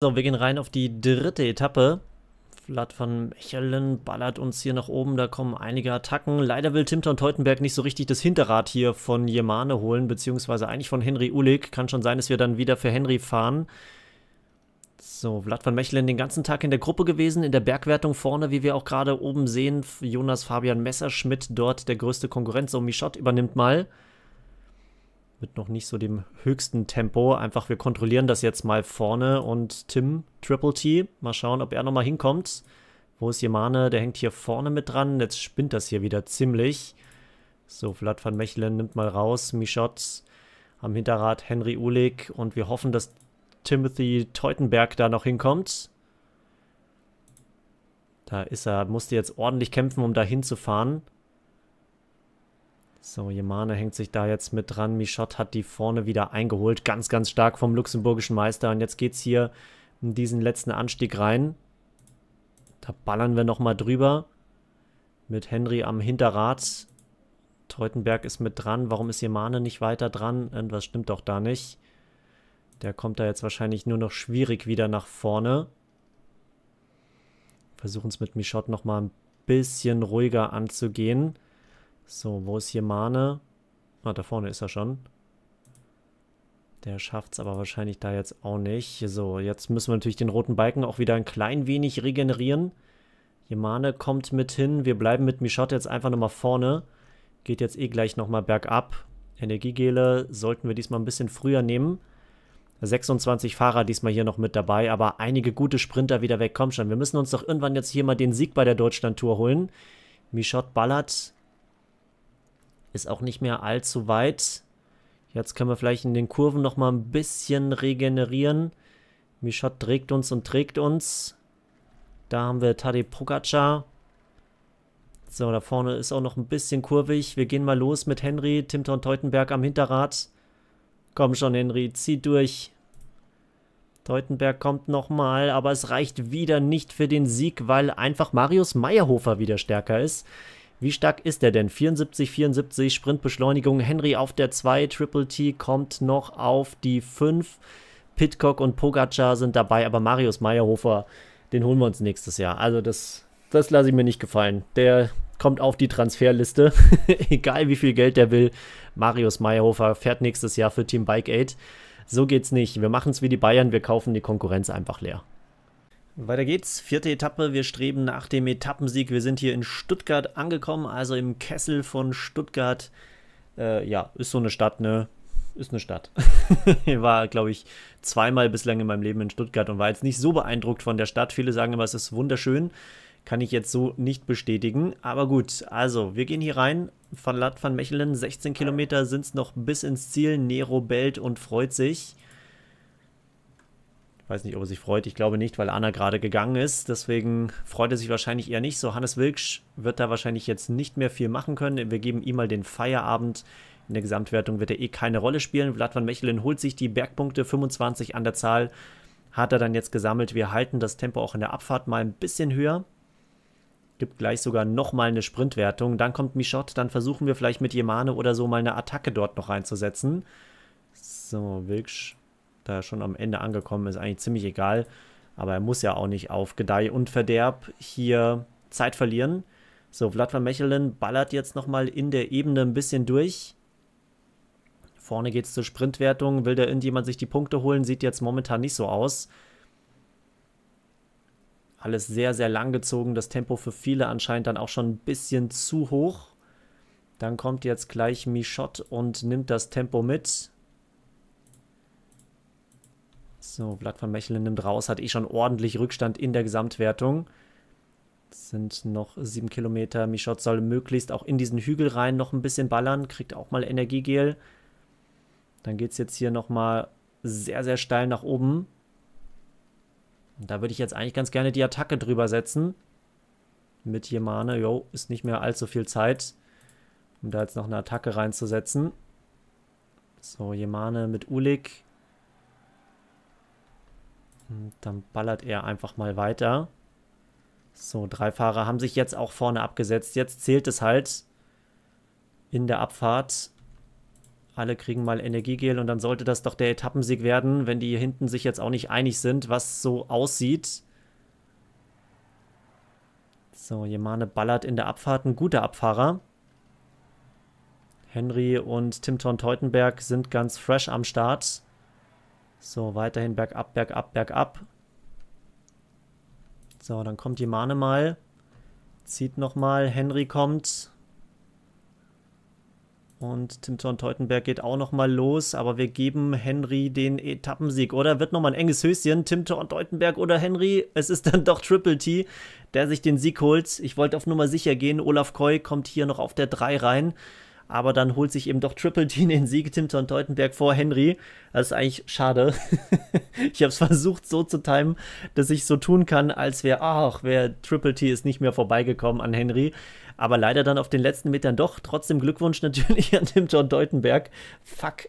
So, wir gehen rein auf die dritte Etappe. Vlad van Mechelen ballert uns hier nach oben, da kommen einige Attacken. Leider will Timton Teutenberg nicht so richtig das Hinterrad hier von Jemane holen, beziehungsweise eigentlich von Henry Ulig. Kann schon sein, dass wir dann wieder für Henry fahren. So, Vlad van Mechelen den ganzen Tag in der Gruppe gewesen, in der Bergwertung vorne, wie wir auch gerade oben sehen. Jonas Fabian Messerschmidt dort der größte Konkurrent. So, Michot übernimmt mal mit noch nicht so dem höchsten Tempo. Einfach, wir kontrollieren das jetzt mal vorne und Tim, Triple T, mal schauen, ob er nochmal hinkommt. Wo ist Jemane? Der hängt hier vorne mit dran. Jetzt spinnt das hier wieder ziemlich. So, Vlad van Mechelen nimmt mal raus. Michot am Hinterrad, Henry Ulig. Und wir hoffen, dass Timothy Teutenberg da noch hinkommt. Da ist er, musste jetzt ordentlich kämpfen, um da hinzufahren. So, Yamane hängt sich da jetzt mit dran. Michot hat die vorne wieder eingeholt. Ganz, ganz stark vom luxemburgischen Meister. Und jetzt geht es hier in diesen letzten Anstieg rein. Da ballern wir nochmal drüber. Mit Henry am Hinterrad. Teutenberg ist mit dran. Warum ist Yamane nicht weiter dran? Irgendwas stimmt doch da nicht. Der kommt da jetzt wahrscheinlich nur noch schwierig wieder nach vorne. Versuchen es mit Michot nochmal ein bisschen ruhiger anzugehen. So, wo ist hier Mane? Ah, da vorne ist er schon. Der schafft es aber wahrscheinlich da jetzt auch nicht. So, jetzt müssen wir natürlich den roten Balken auch wieder ein klein wenig regenerieren. Jemane kommt mit hin. Wir bleiben mit Michot jetzt einfach nochmal vorne. Geht jetzt eh gleich nochmal bergab. Energiegele sollten wir diesmal ein bisschen früher nehmen. 26 Fahrer diesmal hier noch mit dabei, aber einige gute Sprinter wieder weg. Komm schon, wir müssen uns doch irgendwann jetzt hier mal den Sieg bei der Deutschland-Tour holen. Michot ballert ist auch nicht mehr allzu weit. Jetzt können wir vielleicht in den Kurven noch mal ein bisschen regenerieren. Michot trägt uns und trägt uns. Da haben wir Tadej Pogacar. So, da vorne ist auch noch ein bisschen kurvig. Wir gehen mal los mit Henry, Timton Teutenberg am Hinterrad. Komm schon, Henry, zieh durch. Teutenberg kommt nochmal, aber es reicht wieder nicht für den Sieg, weil einfach Marius Meyerhofer wieder stärker ist. Wie stark ist er denn? 74, 74, Sprintbeschleunigung. Henry auf der 2, Triple T kommt noch auf die 5. Pitcock und Pogacar sind dabei, aber Marius Meyerhofer, den holen wir uns nächstes Jahr. Also das, das lasse ich mir nicht gefallen. Der kommt auf die Transferliste, egal wie viel Geld der will. Marius Meyerhofer fährt nächstes Jahr für Team Bike Aid. So geht's nicht. Wir machen es wie die Bayern, wir kaufen die Konkurrenz einfach leer. Weiter geht's. Vierte Etappe. Wir streben nach dem Etappensieg. Wir sind hier in Stuttgart angekommen, also im Kessel von Stuttgart. Äh, ja, ist so eine Stadt, ne? Ist eine Stadt. ich war, glaube ich, zweimal bislang in meinem Leben in Stuttgart und war jetzt nicht so beeindruckt von der Stadt. Viele sagen immer, es ist wunderschön. Kann ich jetzt so nicht bestätigen. Aber gut, also, wir gehen hier rein. Von Lat van Mechelen, 16 Kilometer sind es noch bis ins Ziel. Nero bellt und freut sich weiß nicht, ob er sich freut. Ich glaube nicht, weil Anna gerade gegangen ist. Deswegen freut er sich wahrscheinlich eher nicht. So, Hannes Wilksch wird da wahrscheinlich jetzt nicht mehr viel machen können. Wir geben ihm mal den Feierabend. In der Gesamtwertung wird er eh keine Rolle spielen. Vlad van Mechelen holt sich die Bergpunkte, 25 an der Zahl. Hat er dann jetzt gesammelt. Wir halten das Tempo auch in der Abfahrt mal ein bisschen höher. Gibt gleich sogar nochmal eine Sprintwertung. Dann kommt Michot. Dann versuchen wir vielleicht mit Jemane oder so mal eine Attacke dort noch reinzusetzen. So, Wilksch da schon am Ende angekommen ist, eigentlich ziemlich egal. Aber er muss ja auch nicht auf Gedeih und Verderb hier Zeit verlieren. So, Vlad van Mechelen ballert jetzt nochmal in der Ebene ein bisschen durch. Vorne geht es zur Sprintwertung. Will da irgendjemand sich die Punkte holen? Sieht jetzt momentan nicht so aus. Alles sehr, sehr lang gezogen. Das Tempo für viele anscheinend dann auch schon ein bisschen zu hoch. Dann kommt jetzt gleich Michot und nimmt das Tempo mit. So, Vlad van Mechelen nimmt raus, hat eh schon ordentlich Rückstand in der Gesamtwertung. Das sind noch sieben Kilometer. Michot soll möglichst auch in diesen Hügel rein noch ein bisschen ballern, kriegt auch mal Energiegel. Dann geht es jetzt hier nochmal sehr, sehr steil nach oben. Und da würde ich jetzt eigentlich ganz gerne die Attacke drüber setzen. Mit Jemane, jo, ist nicht mehr allzu viel Zeit, um da jetzt noch eine Attacke reinzusetzen. So, Jemane mit Ulik. Dann ballert er einfach mal weiter. So, drei Fahrer haben sich jetzt auch vorne abgesetzt. Jetzt zählt es halt in der Abfahrt. Alle kriegen mal Energiegel und dann sollte das doch der Etappensieg werden, wenn die hier hinten sich jetzt auch nicht einig sind, was so aussieht. So, Jemane ballert in der Abfahrt. Ein guter Abfahrer. Henry und Timton Teutenberg sind ganz fresh am Start. So, weiterhin bergab, bergab, bergab. So, dann kommt Jemane mal. Zieht nochmal. Henry kommt. Und Timton Teutenberg geht auch nochmal los, aber wir geben Henry den Etappensieg. Oder wird nochmal ein enges Höschen, Timton Teutenberg oder Henry? Es ist dann doch Triple T, der sich den Sieg holt. Ich wollte auf Nummer sicher gehen. Olaf Koy kommt hier noch auf der 3 rein aber dann holt sich eben doch Triple T den Sieg, Timton Teutenberg vor Henry. Das ist eigentlich schade. ich habe es versucht so zu timen, dass ich so tun kann, als wäre, ach, wer Triple T ist nicht mehr vorbeigekommen an Henry. Aber leider dann auf den letzten Metern doch. Trotzdem Glückwunsch natürlich an Timton Teutenberg. Fuck.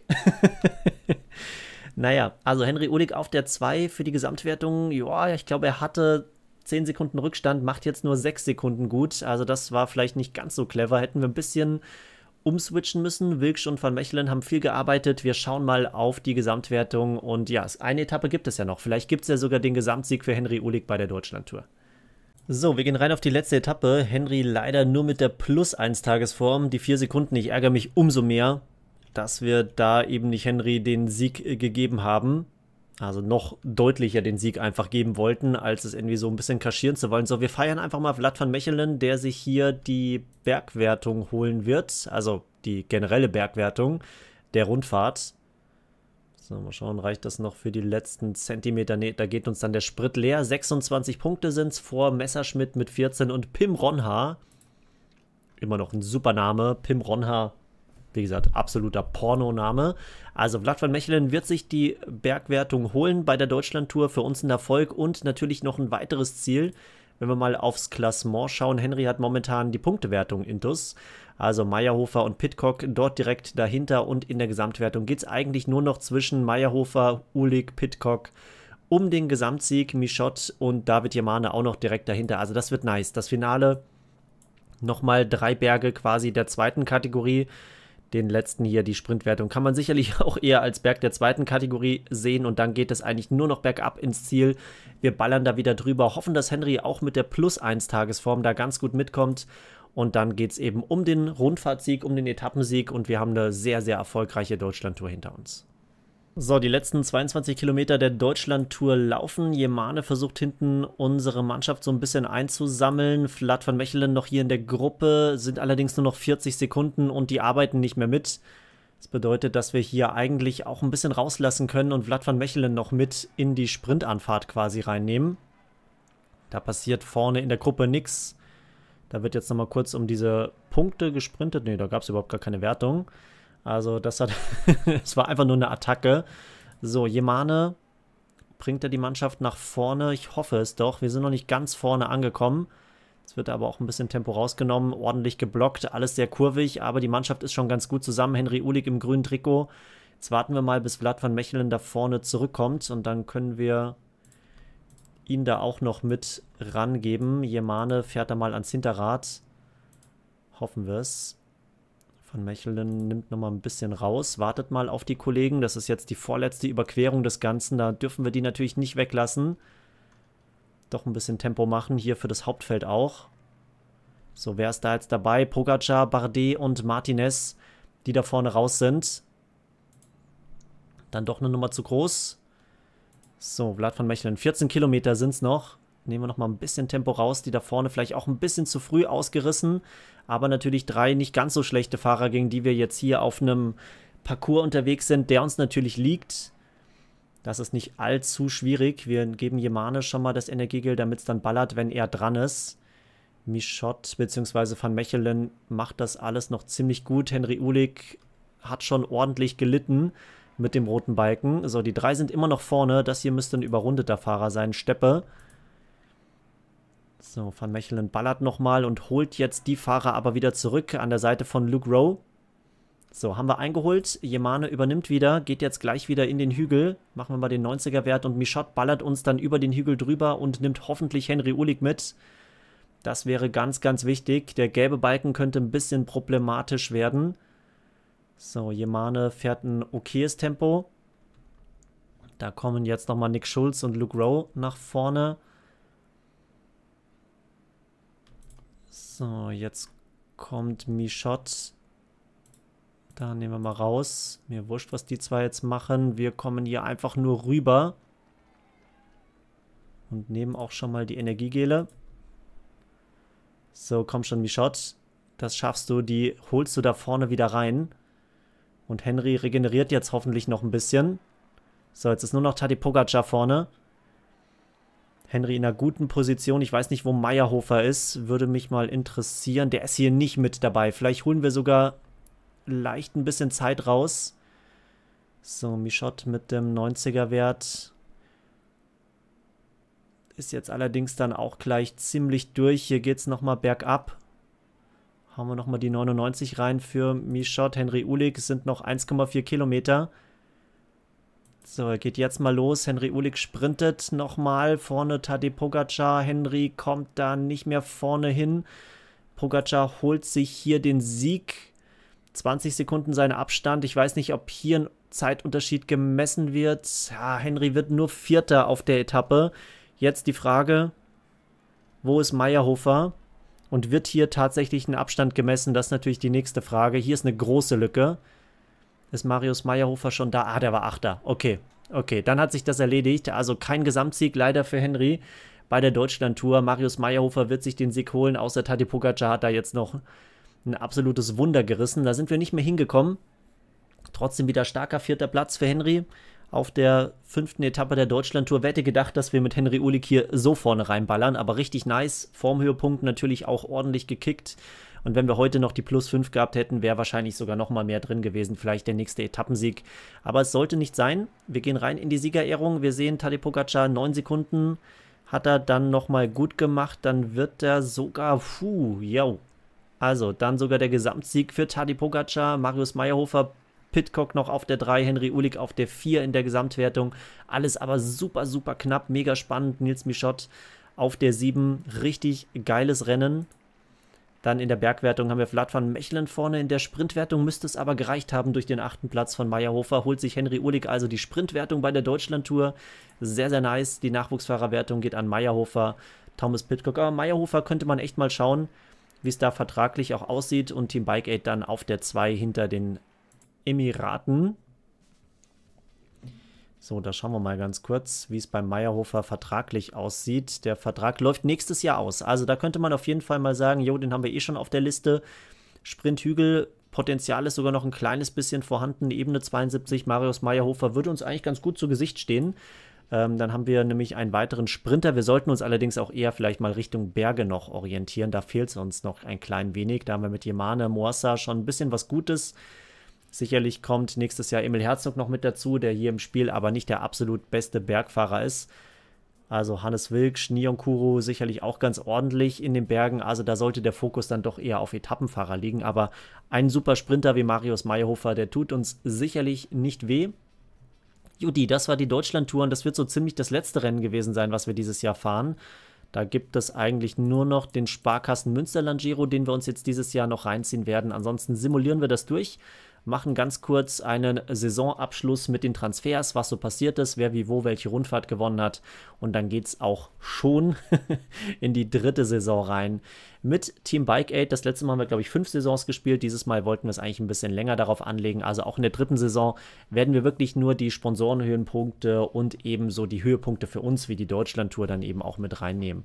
naja, also Henry Ulig auf der 2 für die Gesamtwertung. Ja, ich glaube, er hatte 10 Sekunden Rückstand, macht jetzt nur 6 Sekunden gut. Also das war vielleicht nicht ganz so clever. Hätten wir ein bisschen umswitchen müssen. Wilksch und Van Mechelen haben viel gearbeitet. Wir schauen mal auf die Gesamtwertung und ja, eine Etappe gibt es ja noch. Vielleicht gibt es ja sogar den Gesamtsieg für Henry Ulig bei der Deutschlandtour. So, wir gehen rein auf die letzte Etappe. Henry leider nur mit der Plus 1 Tagesform. Die 4 Sekunden, ich ärgere mich umso mehr, dass wir da eben nicht Henry den Sieg gegeben haben also noch deutlicher den Sieg einfach geben wollten, als es irgendwie so ein bisschen kaschieren zu wollen. So, wir feiern einfach mal Vlad van Mechelen, der sich hier die Bergwertung holen wird, also die generelle Bergwertung der Rundfahrt. So, mal schauen, reicht das noch für die letzten Zentimeter? Ne, da geht uns dann der Sprit leer. 26 Punkte sind es vor Messerschmidt mit 14 und Pim Ronha. Immer noch ein super Name. Pim Ronha wie gesagt, absoluter Pornoname. Also Vlad van Mechelen wird sich die Bergwertung holen bei der Deutschlandtour. Für uns ein Erfolg und natürlich noch ein weiteres Ziel. Wenn wir mal aufs Klassement schauen, Henry hat momentan die Punktewertung in DUS. Also Meyerhofer und Pitcock dort direkt dahinter und in der Gesamtwertung geht es eigentlich nur noch zwischen Meyerhofer, Ulig, Pitcock um den Gesamtsieg. Michot und David Yamane auch noch direkt dahinter. Also das wird nice. Das Finale nochmal drei Berge quasi der zweiten Kategorie den letzten hier, die Sprintwertung, kann man sicherlich auch eher als Berg der zweiten Kategorie sehen und dann geht es eigentlich nur noch bergab ins Ziel. Wir ballern da wieder drüber, hoffen, dass Henry auch mit der Plus 1 Tagesform da ganz gut mitkommt und dann geht es eben um den Rundfahrtsieg, um den Etappensieg und wir haben eine sehr, sehr erfolgreiche Deutschlandtour hinter uns. So, die letzten 22 Kilometer der Deutschland-Tour laufen. Jemane versucht hinten unsere Mannschaft so ein bisschen einzusammeln. Vlad van Mechelen noch hier in der Gruppe, sind allerdings nur noch 40 Sekunden und die arbeiten nicht mehr mit. Das bedeutet, dass wir hier eigentlich auch ein bisschen rauslassen können und Vlad van Mechelen noch mit in die Sprintanfahrt quasi reinnehmen. Da passiert vorne in der Gruppe nichts. Da wird jetzt nochmal kurz um diese Punkte gesprintet. Ne, da gab es überhaupt gar keine Wertung. Also das hat, es war einfach nur eine Attacke. So, Jemane bringt er die Mannschaft nach vorne. Ich hoffe es doch. Wir sind noch nicht ganz vorne angekommen. Jetzt wird aber auch ein bisschen Tempo rausgenommen, ordentlich geblockt, alles sehr kurvig, aber die Mannschaft ist schon ganz gut zusammen. Henry Ulig im grünen Trikot. Jetzt warten wir mal, bis Vlad van Mechelen da vorne zurückkommt und dann können wir ihn da auch noch mit rangeben. Jemane fährt da mal ans Hinterrad. Hoffen wir es. Van Mechelen nimmt nochmal ein bisschen raus, wartet mal auf die Kollegen. Das ist jetzt die vorletzte Überquerung des Ganzen. Da dürfen wir die natürlich nicht weglassen. Doch ein bisschen Tempo machen, hier für das Hauptfeld auch. So, wer ist da jetzt dabei? Pogacar, Bardet und Martinez, die da vorne raus sind. Dann doch eine Nummer zu groß. So, Vlad van Mechelen. 14 Kilometer sind es noch. Nehmen wir noch mal ein bisschen Tempo raus. Die da vorne vielleicht auch ein bisschen zu früh ausgerissen. Aber natürlich drei nicht ganz so schlechte Fahrer, gegen die wir jetzt hier auf einem Parcours unterwegs sind, der uns natürlich liegt. Das ist nicht allzu schwierig. Wir geben Jemane schon mal das Energiegel, damit es dann ballert, wenn er dran ist. Michot bzw. Van Mechelen macht das alles noch ziemlich gut. Henry Ulig hat schon ordentlich gelitten mit dem roten Balken. So, die drei sind immer noch vorne. Das hier müsste ein überrundeter Fahrer sein. Steppe so, Van Mechelen ballert nochmal und holt jetzt die Fahrer aber wieder zurück an der Seite von Luke Rowe. So, haben wir eingeholt. Jemane übernimmt wieder, geht jetzt gleich wieder in den Hügel. Machen wir mal den 90er-Wert und Michot ballert uns dann über den Hügel drüber und nimmt hoffentlich Henry Ulig mit. Das wäre ganz, ganz wichtig. Der gelbe Balken könnte ein bisschen problematisch werden. So, Yemane fährt ein okayes Tempo. Da kommen jetzt nochmal Nick Schulz und Luke Rowe nach vorne. So, jetzt kommt Michot. Da nehmen wir mal raus. Mir wurscht, was die zwei jetzt machen. Wir kommen hier einfach nur rüber. Und nehmen auch schon mal die Energiegele. So, komm schon, Michot. Das schaffst du. Die holst du da vorne wieder rein. Und Henry regeneriert jetzt hoffentlich noch ein bisschen. So, jetzt ist nur noch Tadej Pogacar vorne. Henry in einer guten Position. Ich weiß nicht, wo Meyerhofer ist. Würde mich mal interessieren. Der ist hier nicht mit dabei. Vielleicht holen wir sogar leicht ein bisschen Zeit raus. So, Michot mit dem 90er Wert. Ist jetzt allerdings dann auch gleich ziemlich durch. Hier geht es nochmal bergab. Haben wir nochmal die 99 rein für Michot. Henry Ulig sind noch 1,4 Kilometer. So, geht jetzt mal los. Henry Ulig sprintet nochmal. Vorne Tadej Pogacar. Henry kommt da nicht mehr vorne hin. Pogacar holt sich hier den Sieg. 20 Sekunden sein Abstand. Ich weiß nicht, ob hier ein Zeitunterschied gemessen wird. Ja, Henry wird nur Vierter auf der Etappe. Jetzt die Frage, wo ist Meyerhofer? Und wird hier tatsächlich ein Abstand gemessen? Das ist natürlich die nächste Frage. Hier ist eine große Lücke. Ist Marius Meyerhofer schon da? Ah, der war Achter. Okay, okay, dann hat sich das erledigt. Also kein Gesamtsieg leider für Henry bei der Deutschland-Tour. Marius Meyerhofer wird sich den Sieg holen, außer Tati Pogacar hat da jetzt noch ein absolutes Wunder gerissen. Da sind wir nicht mehr hingekommen. Trotzdem wieder starker vierter Platz für Henry auf der fünften Etappe der Deutschland-Tour. Wer hätte gedacht, dass wir mit Henry Ulik hier so vorne reinballern, aber richtig nice. Formhöhepunkt natürlich auch ordentlich gekickt. Und wenn wir heute noch die Plus 5 gehabt hätten, wäre wahrscheinlich sogar noch mal mehr drin gewesen. Vielleicht der nächste Etappensieg. Aber es sollte nicht sein. Wir gehen rein in die Siegerehrung. Wir sehen Tadej Pogacar 9 Sekunden. Hat er dann noch mal gut gemacht. Dann wird er sogar, puh, yo. Also, dann sogar der Gesamtsieg für Tadej Pogacar. Marius Meyerhofer Pitcock noch auf der 3, Henry Ulik auf der 4 in der Gesamtwertung. Alles aber super, super knapp, mega spannend. Nils Michot auf der 7. Richtig geiles Rennen. Dann in der Bergwertung haben wir Vlad van Mechelen vorne. In der Sprintwertung müsste es aber gereicht haben durch den achten Platz von Meyerhofer. Holt sich Henry Ulig also die Sprintwertung bei der Deutschlandtour. Sehr, sehr nice. Die Nachwuchsfahrerwertung geht an Meyerhofer, Thomas Pitcock. Aber Meyerhofer könnte man echt mal schauen, wie es da vertraglich auch aussieht. Und Team Bike Aid dann auf der 2 hinter den Emiraten. So, da schauen wir mal ganz kurz, wie es beim Meyerhofer vertraglich aussieht. Der Vertrag läuft nächstes Jahr aus. Also da könnte man auf jeden Fall mal sagen, jo, den haben wir eh schon auf der Liste. Sprinthügel, Potenzial ist sogar noch ein kleines bisschen vorhanden. Ebene 72, Marius Meyerhofer würde uns eigentlich ganz gut zu Gesicht stehen. Ähm, dann haben wir nämlich einen weiteren Sprinter. Wir sollten uns allerdings auch eher vielleicht mal Richtung Berge noch orientieren. Da fehlt es uns noch ein klein wenig. Da haben wir mit Yemane Moassa schon ein bisschen was Gutes. Sicherlich kommt nächstes Jahr Emil Herzog noch mit dazu, der hier im Spiel aber nicht der absolut beste Bergfahrer ist. Also Hannes Wilk, Nionkuru sicherlich auch ganz ordentlich in den Bergen. Also da sollte der Fokus dann doch eher auf Etappenfahrer liegen. Aber ein super Sprinter wie Marius Meyerhofer, der tut uns sicherlich nicht weh. Judy, das war die Deutschlandtour und das wird so ziemlich das letzte Rennen gewesen sein, was wir dieses Jahr fahren. Da gibt es eigentlich nur noch den Sparkassen Münsterland Giro, den wir uns jetzt dieses Jahr noch reinziehen werden. Ansonsten simulieren wir das durch machen ganz kurz einen Saisonabschluss mit den Transfers, was so passiert ist, wer wie wo welche Rundfahrt gewonnen hat. Und dann geht es auch schon in die dritte Saison rein. Mit Team Bike Aid, das letzte Mal haben wir, glaube ich, fünf Saisons gespielt. Dieses Mal wollten wir es eigentlich ein bisschen länger darauf anlegen. Also auch in der dritten Saison werden wir wirklich nur die Sponsorenhöhenpunkte und ebenso die Höhepunkte für uns, wie die Deutschland-Tour, dann eben auch mit reinnehmen.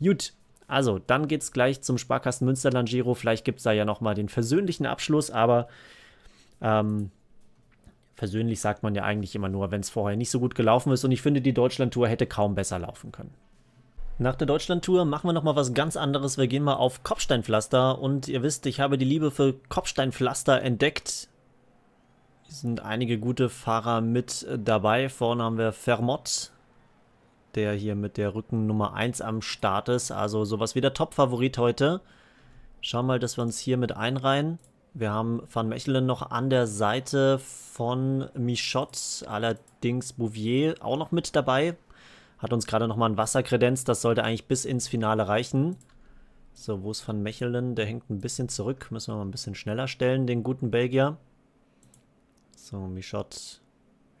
Gut, also, dann geht es gleich zum Sparkassen Münsterland Giro. Vielleicht gibt es da ja nochmal den versöhnlichen Abschluss, aber ähm, persönlich sagt man ja eigentlich immer nur, wenn es vorher nicht so gut gelaufen ist. Und ich finde, die Deutschlandtour hätte kaum besser laufen können. Nach der Deutschlandtour machen wir nochmal was ganz anderes. Wir gehen mal auf Kopfsteinpflaster. Und ihr wisst, ich habe die Liebe für Kopfsteinpflaster entdeckt. Hier sind einige gute Fahrer mit dabei. Vorne haben wir Vermott, der hier mit der Rücken Nummer 1 am Start ist. Also sowas wie der Top-Favorit heute. Schauen wir mal, dass wir uns hier mit einreihen. Wir haben Van Mechelen noch an der Seite von Michot, allerdings Bouvier auch noch mit dabei. Hat uns gerade nochmal ein Wasser kredenzt, das sollte eigentlich bis ins Finale reichen. So, wo ist Van Mechelen? Der hängt ein bisschen zurück, müssen wir mal ein bisschen schneller stellen, den guten Belgier. So, Michot,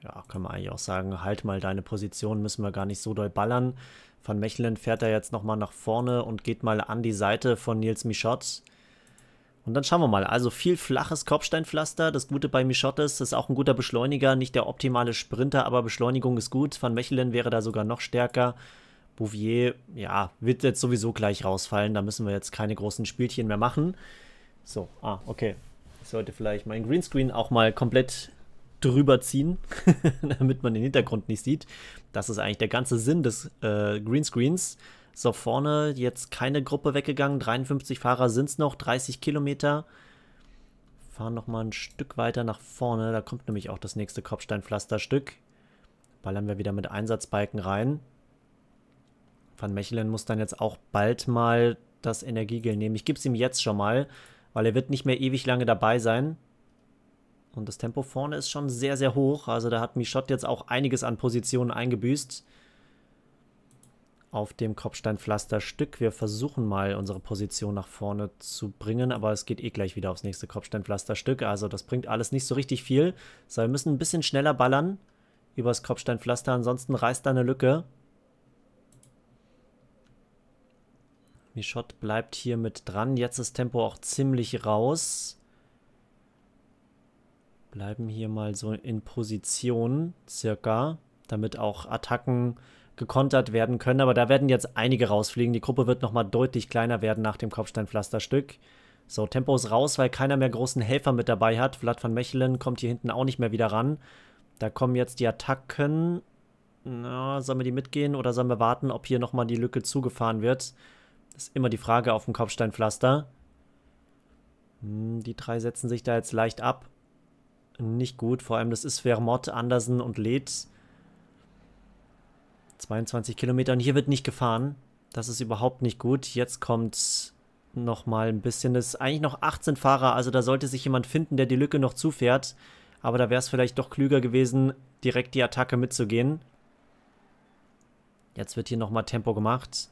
ja, können wir eigentlich auch sagen, halt mal deine Position, müssen wir gar nicht so doll ballern. Van Mechelen fährt er jetzt nochmal nach vorne und geht mal an die Seite von Nils Michot. Und dann schauen wir mal. Also viel flaches Kopfsteinpflaster. Das Gute bei Michot ist, auch ein guter Beschleuniger. Nicht der optimale Sprinter, aber Beschleunigung ist gut. Van Mechelen wäre da sogar noch stärker. Bouvier, ja, wird jetzt sowieso gleich rausfallen. Da müssen wir jetzt keine großen Spielchen mehr machen. So, ah, okay. Ich sollte vielleicht mein Greenscreen auch mal komplett drüber ziehen, damit man den Hintergrund nicht sieht. Das ist eigentlich der ganze Sinn des äh, Greenscreens. So, vorne jetzt keine Gruppe weggegangen. 53 Fahrer sind es noch, 30 Kilometer. Fahren nochmal ein Stück weiter nach vorne. Da kommt nämlich auch das nächste Kopfsteinpflasterstück. Ballern wir wieder mit Einsatzbalken rein. Van Mechelen muss dann jetzt auch bald mal das Energiegel nehmen. Ich gebe es ihm jetzt schon mal, weil er wird nicht mehr ewig lange dabei sein. Und das Tempo vorne ist schon sehr, sehr hoch. Also da hat Michot jetzt auch einiges an Positionen eingebüßt auf dem Kopfsteinpflasterstück. Wir versuchen mal unsere Position nach vorne zu bringen, aber es geht eh gleich wieder aufs nächste Kopfsteinpflasterstück. Also das bringt alles nicht so richtig viel. So, wir müssen ein bisschen schneller ballern übers Kopfsteinpflaster, ansonsten reißt da eine Lücke. Michot bleibt hier mit dran. Jetzt ist Tempo auch ziemlich raus. Bleiben hier mal so in Position, circa, damit auch Attacken gekontert werden können. Aber da werden jetzt einige rausfliegen. Die Gruppe wird nochmal deutlich kleiner werden nach dem Kopfsteinpflasterstück. So, Tempo ist raus, weil keiner mehr großen Helfer mit dabei hat. Vlad van Mechelen kommt hier hinten auch nicht mehr wieder ran. Da kommen jetzt die Attacken. Na, sollen wir die mitgehen oder sollen wir warten, ob hier nochmal die Lücke zugefahren wird? Das ist immer die Frage auf dem Kopfsteinpflaster. Hm, die drei setzen sich da jetzt leicht ab. Nicht gut, vor allem das ist Vermont, Andersen und Leeds. 22 Kilometer und hier wird nicht gefahren. Das ist überhaupt nicht gut. Jetzt kommt noch mal ein bisschen. Das ist eigentlich noch 18 Fahrer, also da sollte sich jemand finden, der die Lücke noch zufährt. Aber da wäre es vielleicht doch klüger gewesen, direkt die Attacke mitzugehen. Jetzt wird hier nochmal Tempo gemacht.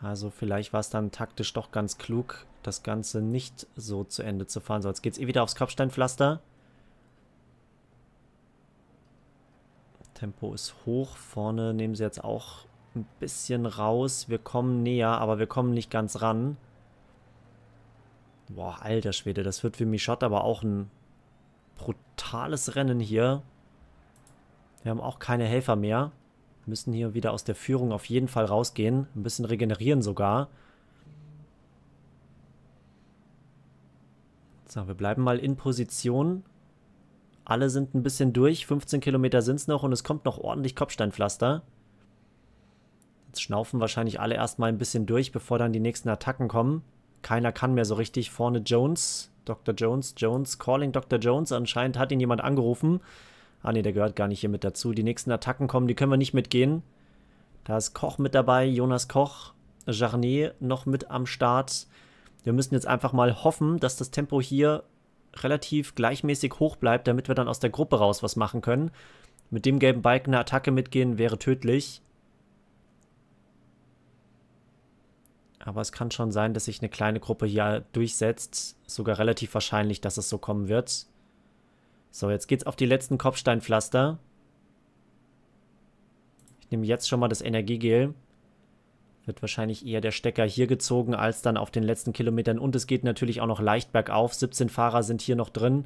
Also vielleicht war es dann taktisch doch ganz klug, das Ganze nicht so zu Ende zu fahren. So, jetzt geht es eh wieder aufs Kopfsteinpflaster. Tempo ist hoch. Vorne nehmen sie jetzt auch ein bisschen raus. Wir kommen näher, aber wir kommen nicht ganz ran. Boah, alter Schwede, das wird für Michot aber auch ein brutales Rennen hier. Wir haben auch keine Helfer mehr. Müssen hier wieder aus der Führung auf jeden Fall rausgehen. Ein bisschen regenerieren sogar. So, wir bleiben mal in Position. Alle sind ein bisschen durch. 15 Kilometer sind es noch und es kommt noch ordentlich Kopfsteinpflaster. Jetzt schnaufen wahrscheinlich alle erstmal ein bisschen durch, bevor dann die nächsten Attacken kommen. Keiner kann mehr so richtig. Vorne Jones, Dr. Jones, Jones, calling Dr. Jones. Anscheinend hat ihn jemand angerufen. Ah ne, der gehört gar nicht hier mit dazu. Die nächsten Attacken kommen, die können wir nicht mitgehen. Da ist Koch mit dabei, Jonas Koch, Jarnier noch mit am Start. Wir müssen jetzt einfach mal hoffen, dass das Tempo hier relativ gleichmäßig hoch bleibt, damit wir dann aus der Gruppe raus was machen können. Mit dem gelben Balken eine Attacke mitgehen wäre tödlich. Aber es kann schon sein, dass sich eine kleine Gruppe hier durchsetzt. Sogar relativ wahrscheinlich, dass es so kommen wird. So, jetzt geht's auf die letzten Kopfsteinpflaster. Ich nehme jetzt schon mal das Energiegel. Wird wahrscheinlich eher der Stecker hier gezogen als dann auf den letzten Kilometern. Und es geht natürlich auch noch leicht bergauf. 17 Fahrer sind hier noch drin.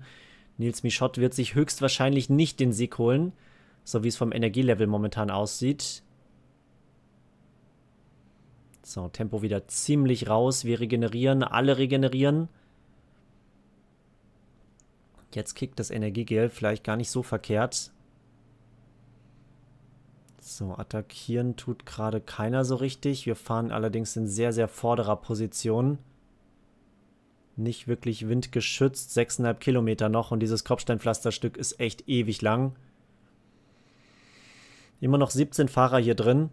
Nils Michot wird sich höchstwahrscheinlich nicht den Sieg holen. So wie es vom Energielevel momentan aussieht. So, Tempo wieder ziemlich raus. Wir regenerieren, alle regenerieren. Jetzt kickt das Energiegel vielleicht gar nicht so verkehrt. So, attackieren tut gerade keiner so richtig. Wir fahren allerdings in sehr, sehr vorderer Position. Nicht wirklich windgeschützt. 6,5 Kilometer noch und dieses Kopfsteinpflasterstück ist echt ewig lang. Immer noch 17 Fahrer hier drin.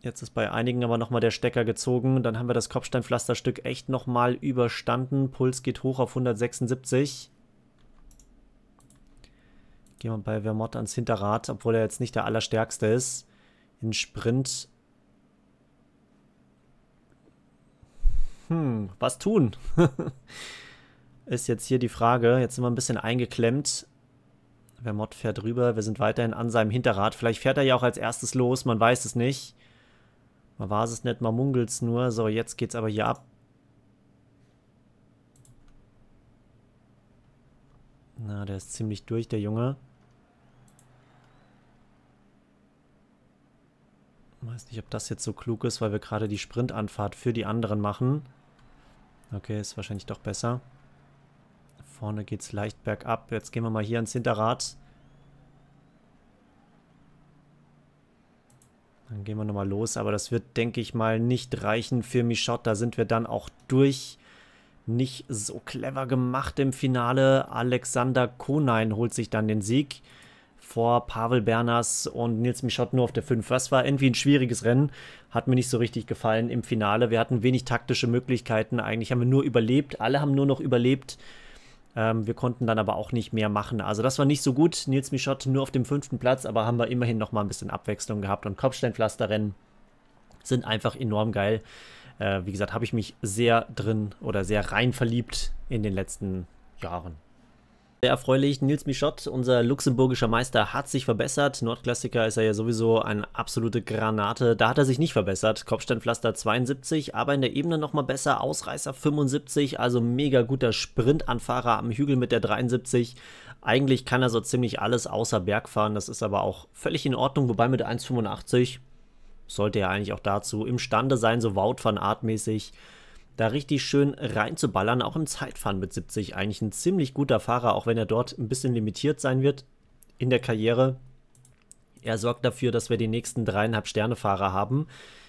Jetzt ist bei einigen aber nochmal der Stecker gezogen. Dann haben wir das Kopfsteinpflasterstück echt nochmal überstanden. Puls geht hoch auf 176. Gehen wir bei Vermont ans Hinterrad, obwohl er jetzt nicht der allerstärkste ist. In Sprint. Hm, was tun? ist jetzt hier die Frage. Jetzt sind wir ein bisschen eingeklemmt. Vermont fährt rüber. Wir sind weiterhin an seinem Hinterrad. Vielleicht fährt er ja auch als erstes los. Man weiß es nicht. Man war es nicht, man munkelt es nur. So, jetzt geht's aber hier ab. Na, der ist ziemlich durch, der Junge. Weiß nicht, ob das jetzt so klug ist, weil wir gerade die Sprintanfahrt für die anderen machen. Okay, ist wahrscheinlich doch besser. Vorne geht es leicht bergab. Jetzt gehen wir mal hier ans Hinterrad. Dann gehen wir nochmal los. Aber das wird, denke ich mal, nicht reichen für Michot. Da sind wir dann auch durch. Nicht so clever gemacht im Finale. Alexander Konein holt sich dann den Sieg vor Pavel Berners und Nils Michot nur auf der 5. Das war irgendwie ein schwieriges Rennen. Hat mir nicht so richtig gefallen im Finale. Wir hatten wenig taktische Möglichkeiten. Eigentlich haben wir nur überlebt. Alle haben nur noch überlebt. Ähm, wir konnten dann aber auch nicht mehr machen. Also das war nicht so gut. Nils Michot nur auf dem fünften Platz, aber haben wir immerhin noch mal ein bisschen Abwechslung gehabt. Und Kopfsteinpflasterrennen sind einfach enorm geil. Äh, wie gesagt, habe ich mich sehr drin oder sehr rein verliebt in den letzten Jahren. Sehr erfreulich, Nils Michot, unser luxemburgischer Meister, hat sich verbessert. Nordklassiker ist er ja sowieso eine absolute Granate. Da hat er sich nicht verbessert. Kopfsteinpflaster 72, aber in der Ebene nochmal besser. Ausreißer 75, also mega guter Sprintanfahrer am Hügel mit der 73. Eigentlich kann er so ziemlich alles außer Berg fahren. Das ist aber auch völlig in Ordnung. Wobei mit der 1,85 sollte er eigentlich auch dazu imstande sein, so Wout van Art mäßig da richtig schön reinzuballern. Auch im Zeitfahren mit 70 eigentlich ein ziemlich guter Fahrer, auch wenn er dort ein bisschen limitiert sein wird in der Karriere. Er sorgt dafür, dass wir die nächsten dreieinhalb Sterne-Fahrer haben.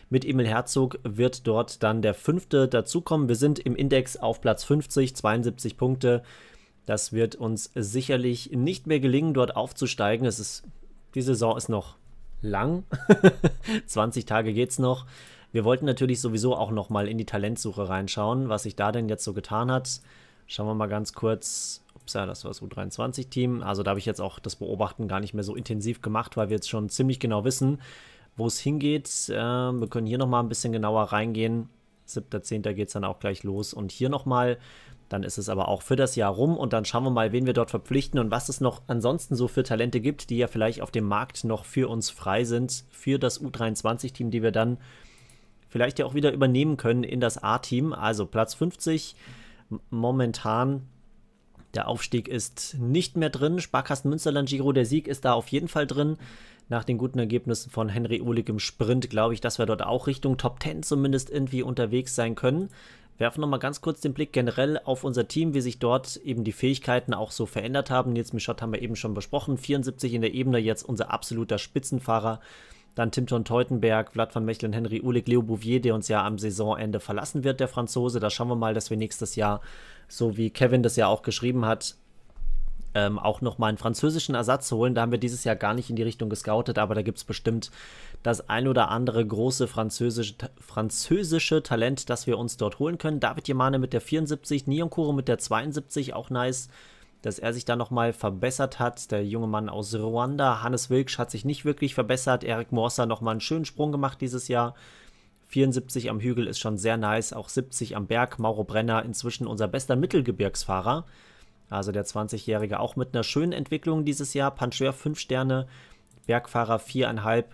Mit Emil Herzog wird dort dann der fünfte dazukommen. Wir sind im Index auf Platz 50, 72 Punkte. Das wird uns sicherlich nicht mehr gelingen, dort aufzusteigen. Es ist, die Saison ist noch lang. 20 Tage geht es noch. Wir wollten natürlich sowieso auch nochmal in die Talentsuche reinschauen, was sich da denn jetzt so getan hat. Schauen wir mal ganz kurz. Ups, ja, das war das U23-Team. Also da habe ich jetzt auch das Beobachten gar nicht mehr so intensiv gemacht, weil wir jetzt schon ziemlich genau wissen, wo es hingeht. Äh, wir können hier nochmal ein bisschen genauer reingehen. 7.10. geht es dann auch gleich los. Und hier nochmal, dann ist es aber auch für das Jahr rum. Und dann schauen wir mal, wen wir dort verpflichten und was es noch ansonsten so für Talente gibt, die ja vielleicht auf dem Markt noch für uns frei sind, für das U23-Team, die wir dann vielleicht ja auch wieder übernehmen können in das A-Team. Also Platz 50 momentan. Der Aufstieg ist nicht mehr drin. Sparkassen Münsterland Giro, der Sieg ist da auf jeden Fall drin. Nach den guten Ergebnissen von Henry Uhlig im Sprint glaube ich, dass wir dort auch Richtung Top 10 zumindest irgendwie unterwegs sein können. Werfen nochmal ganz kurz den Blick generell auf unser Team, wie sich dort eben die Fähigkeiten auch so verändert haben. Nils Mischott haben wir eben schon besprochen. 74 in der Ebene, jetzt unser absoluter Spitzenfahrer. Dann Timton Teutenberg, Vlad van Mechelen, Henry Ulig, Leo Bouvier, der uns ja am Saisonende verlassen wird, der Franzose. Da schauen wir mal, dass wir nächstes Jahr, so wie Kevin das ja auch geschrieben hat, ähm, auch nochmal einen französischen Ersatz holen. Da haben wir dieses Jahr gar nicht in die Richtung gescoutet, aber da gibt es bestimmt das ein oder andere große französische, französische Talent, das wir uns dort holen können. David Jemane mit der 74, Nyonkuro mit der 72, auch nice dass er sich da nochmal verbessert hat. Der junge Mann aus Ruanda, Hannes Wilksch, hat sich nicht wirklich verbessert. Erik Morser nochmal einen schönen Sprung gemacht dieses Jahr. 74 am Hügel ist schon sehr nice, auch 70 am Berg. Mauro Brenner inzwischen unser bester Mittelgebirgsfahrer. Also der 20-Jährige auch mit einer schönen Entwicklung dieses Jahr. Pancheur 5 Sterne, Bergfahrer 4,5.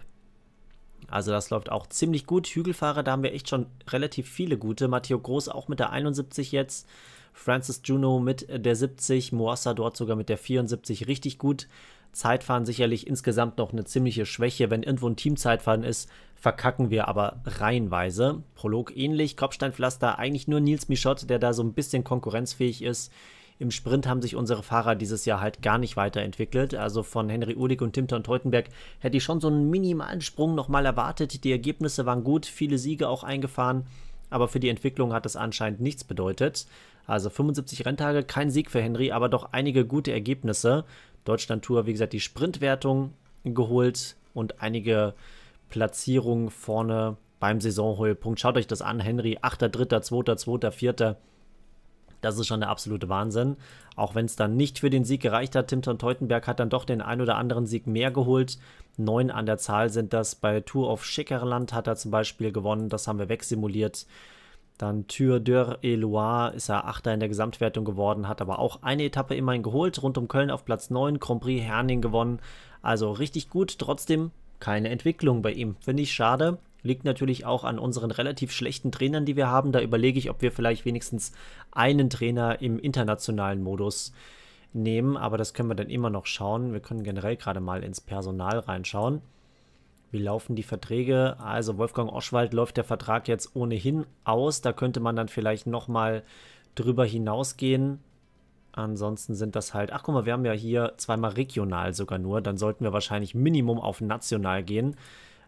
Also das läuft auch ziemlich gut. Hügelfahrer, da haben wir echt schon relativ viele gute. Matteo Groß auch mit der 71 jetzt. Francis Juno mit der 70, Moassa dort sogar mit der 74 richtig gut. Zeitfahren sicherlich insgesamt noch eine ziemliche Schwäche. Wenn irgendwo ein Teamzeitfahren ist, verkacken wir aber reihenweise. Prolog ähnlich, Kopfsteinpflaster, eigentlich nur Nils Michot, der da so ein bisschen konkurrenzfähig ist. Im Sprint haben sich unsere Fahrer dieses Jahr halt gar nicht weiterentwickelt. Also von Henry Uhlig und Timton Teutenberg hätte ich schon so einen minimalen Sprung nochmal erwartet. Die Ergebnisse waren gut, viele Siege auch eingefahren, aber für die Entwicklung hat es anscheinend nichts bedeutet. Also 75 Renntage, kein Sieg für Henry, aber doch einige gute Ergebnisse. Deutschland-Tour, wie gesagt, die Sprintwertung geholt und einige Platzierungen vorne beim Saisonhöhepunkt. Schaut euch das an, Henry, 8., 3., 2., 2., 4. Das ist schon der absolute Wahnsinn. Auch wenn es dann nicht für den Sieg gereicht hat, Timton Teutenberg hat dann doch den ein oder anderen Sieg mehr geholt. Neun an der Zahl sind das. Bei Tour of Schickerland hat er zum Beispiel gewonnen. Das haben wir wegsimuliert. Dann Tour d'Eur et ist er Achter in der Gesamtwertung geworden, hat aber auch eine Etappe immerhin geholt, rund um Köln auf Platz 9, Grand Prix Herning gewonnen. Also richtig gut, trotzdem keine Entwicklung bei ihm. Finde ich schade. Liegt natürlich auch an unseren relativ schlechten Trainern, die wir haben. Da überlege ich, ob wir vielleicht wenigstens einen Trainer im internationalen Modus nehmen, aber das können wir dann immer noch schauen. Wir können generell gerade mal ins Personal reinschauen. Wie laufen die Verträge? Also Wolfgang Oschwald läuft der Vertrag jetzt ohnehin aus. Da könnte man dann vielleicht nochmal drüber hinausgehen. Ansonsten sind das halt, ach guck mal, wir haben ja hier zweimal regional sogar nur. Dann sollten wir wahrscheinlich Minimum auf national gehen.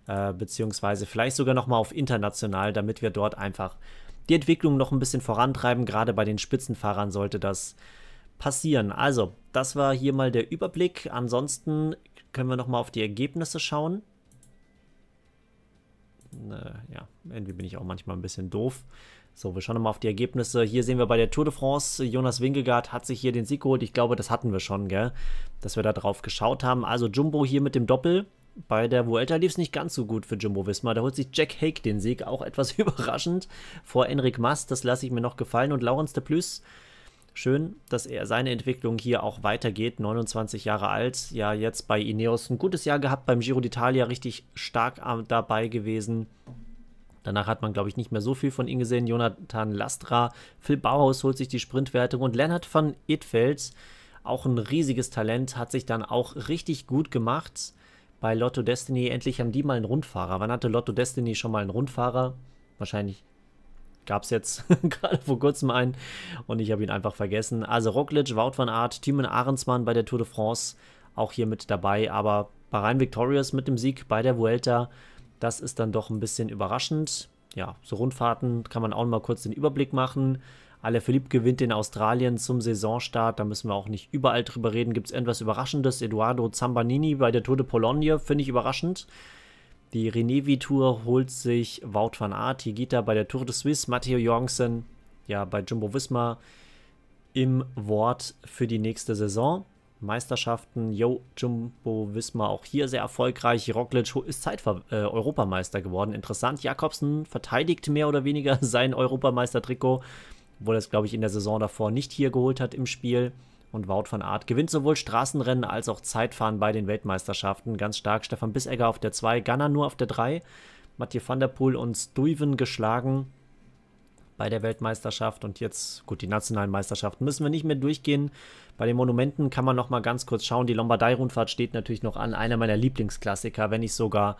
Äh, beziehungsweise vielleicht sogar nochmal auf international, damit wir dort einfach die Entwicklung noch ein bisschen vorantreiben. Gerade bei den Spitzenfahrern sollte das passieren. Also, das war hier mal der Überblick. Ansonsten können wir nochmal auf die Ergebnisse schauen äh, ja, irgendwie bin ich auch manchmal ein bisschen doof. So, wir schauen mal auf die Ergebnisse. Hier sehen wir bei der Tour de France, Jonas Wingegaard hat sich hier den Sieg geholt. Ich glaube, das hatten wir schon, gell? Dass wir da drauf geschaut haben. Also Jumbo hier mit dem Doppel. Bei der Vuelta lief es nicht ganz so gut für Jumbo Wismar. Da holt sich Jack Hake den Sieg, auch etwas überraschend. Vor Enric Mas, das lasse ich mir noch gefallen. Und Laurens de Plus schön, dass er seine Entwicklung hier auch weitergeht. 29 Jahre alt, ja jetzt bei Ineos ein gutes Jahr gehabt, beim Giro d'Italia richtig stark dabei gewesen. Danach hat man, glaube ich, nicht mehr so viel von ihm gesehen. Jonathan Lastra, Phil Bauhaus holt sich die Sprintwertung und Lennart van Edfeld, auch ein riesiges Talent, hat sich dann auch richtig gut gemacht. Bei Lotto Destiny, endlich haben die mal einen Rundfahrer. Wann hatte Lotto Destiny schon mal einen Rundfahrer? Wahrscheinlich gab es jetzt gerade vor kurzem einen und ich habe ihn einfach vergessen. Also Roglic, Wout van Aert, Timon Ahrensmann bei der Tour de France auch hier mit dabei, aber Bahrain Victorious mit dem Sieg bei der Vuelta, das ist dann doch ein bisschen überraschend. Ja, so Rundfahrten kann man auch mal kurz den Überblick machen. Philipp gewinnt in Australien zum Saisonstart. Da müssen wir auch nicht überall drüber reden. Gibt es etwas Überraschendes? Eduardo Zambanini bei der Tour de Pologne finde ich überraschend. Die Renevi-Tour holt sich Wout van Aert, Higita bei der Tour de Suisse, Matteo Jorgensen ja bei Jumbo Visma im Wort für die nächste Saison. Meisterschaften, yo, Jumbo Visma auch hier sehr erfolgreich. Roglic ist Zeit-Europameister äh, geworden. Interessant, Jakobsen verteidigt mehr oder weniger sein Europameistertrikot, obwohl er es, glaube ich, in der Saison davor nicht hier geholt hat im Spiel. Und Wout van Aert gewinnt sowohl Straßenrennen als auch Zeitfahren bei den Weltmeisterschaften. Ganz stark Stefan Bissegger auf der 2, Ganna nur auf der 3. Mathieu van der Poel und Stuyven geschlagen bei der Weltmeisterschaft. Und jetzt, gut, die nationalen Meisterschaften müssen wir nicht mehr durchgehen. Bei den Monumenten kann man noch mal ganz kurz schauen. Die Lombardei-Rundfahrt steht natürlich noch an. Einer meiner Lieblingsklassiker, wenn nicht sogar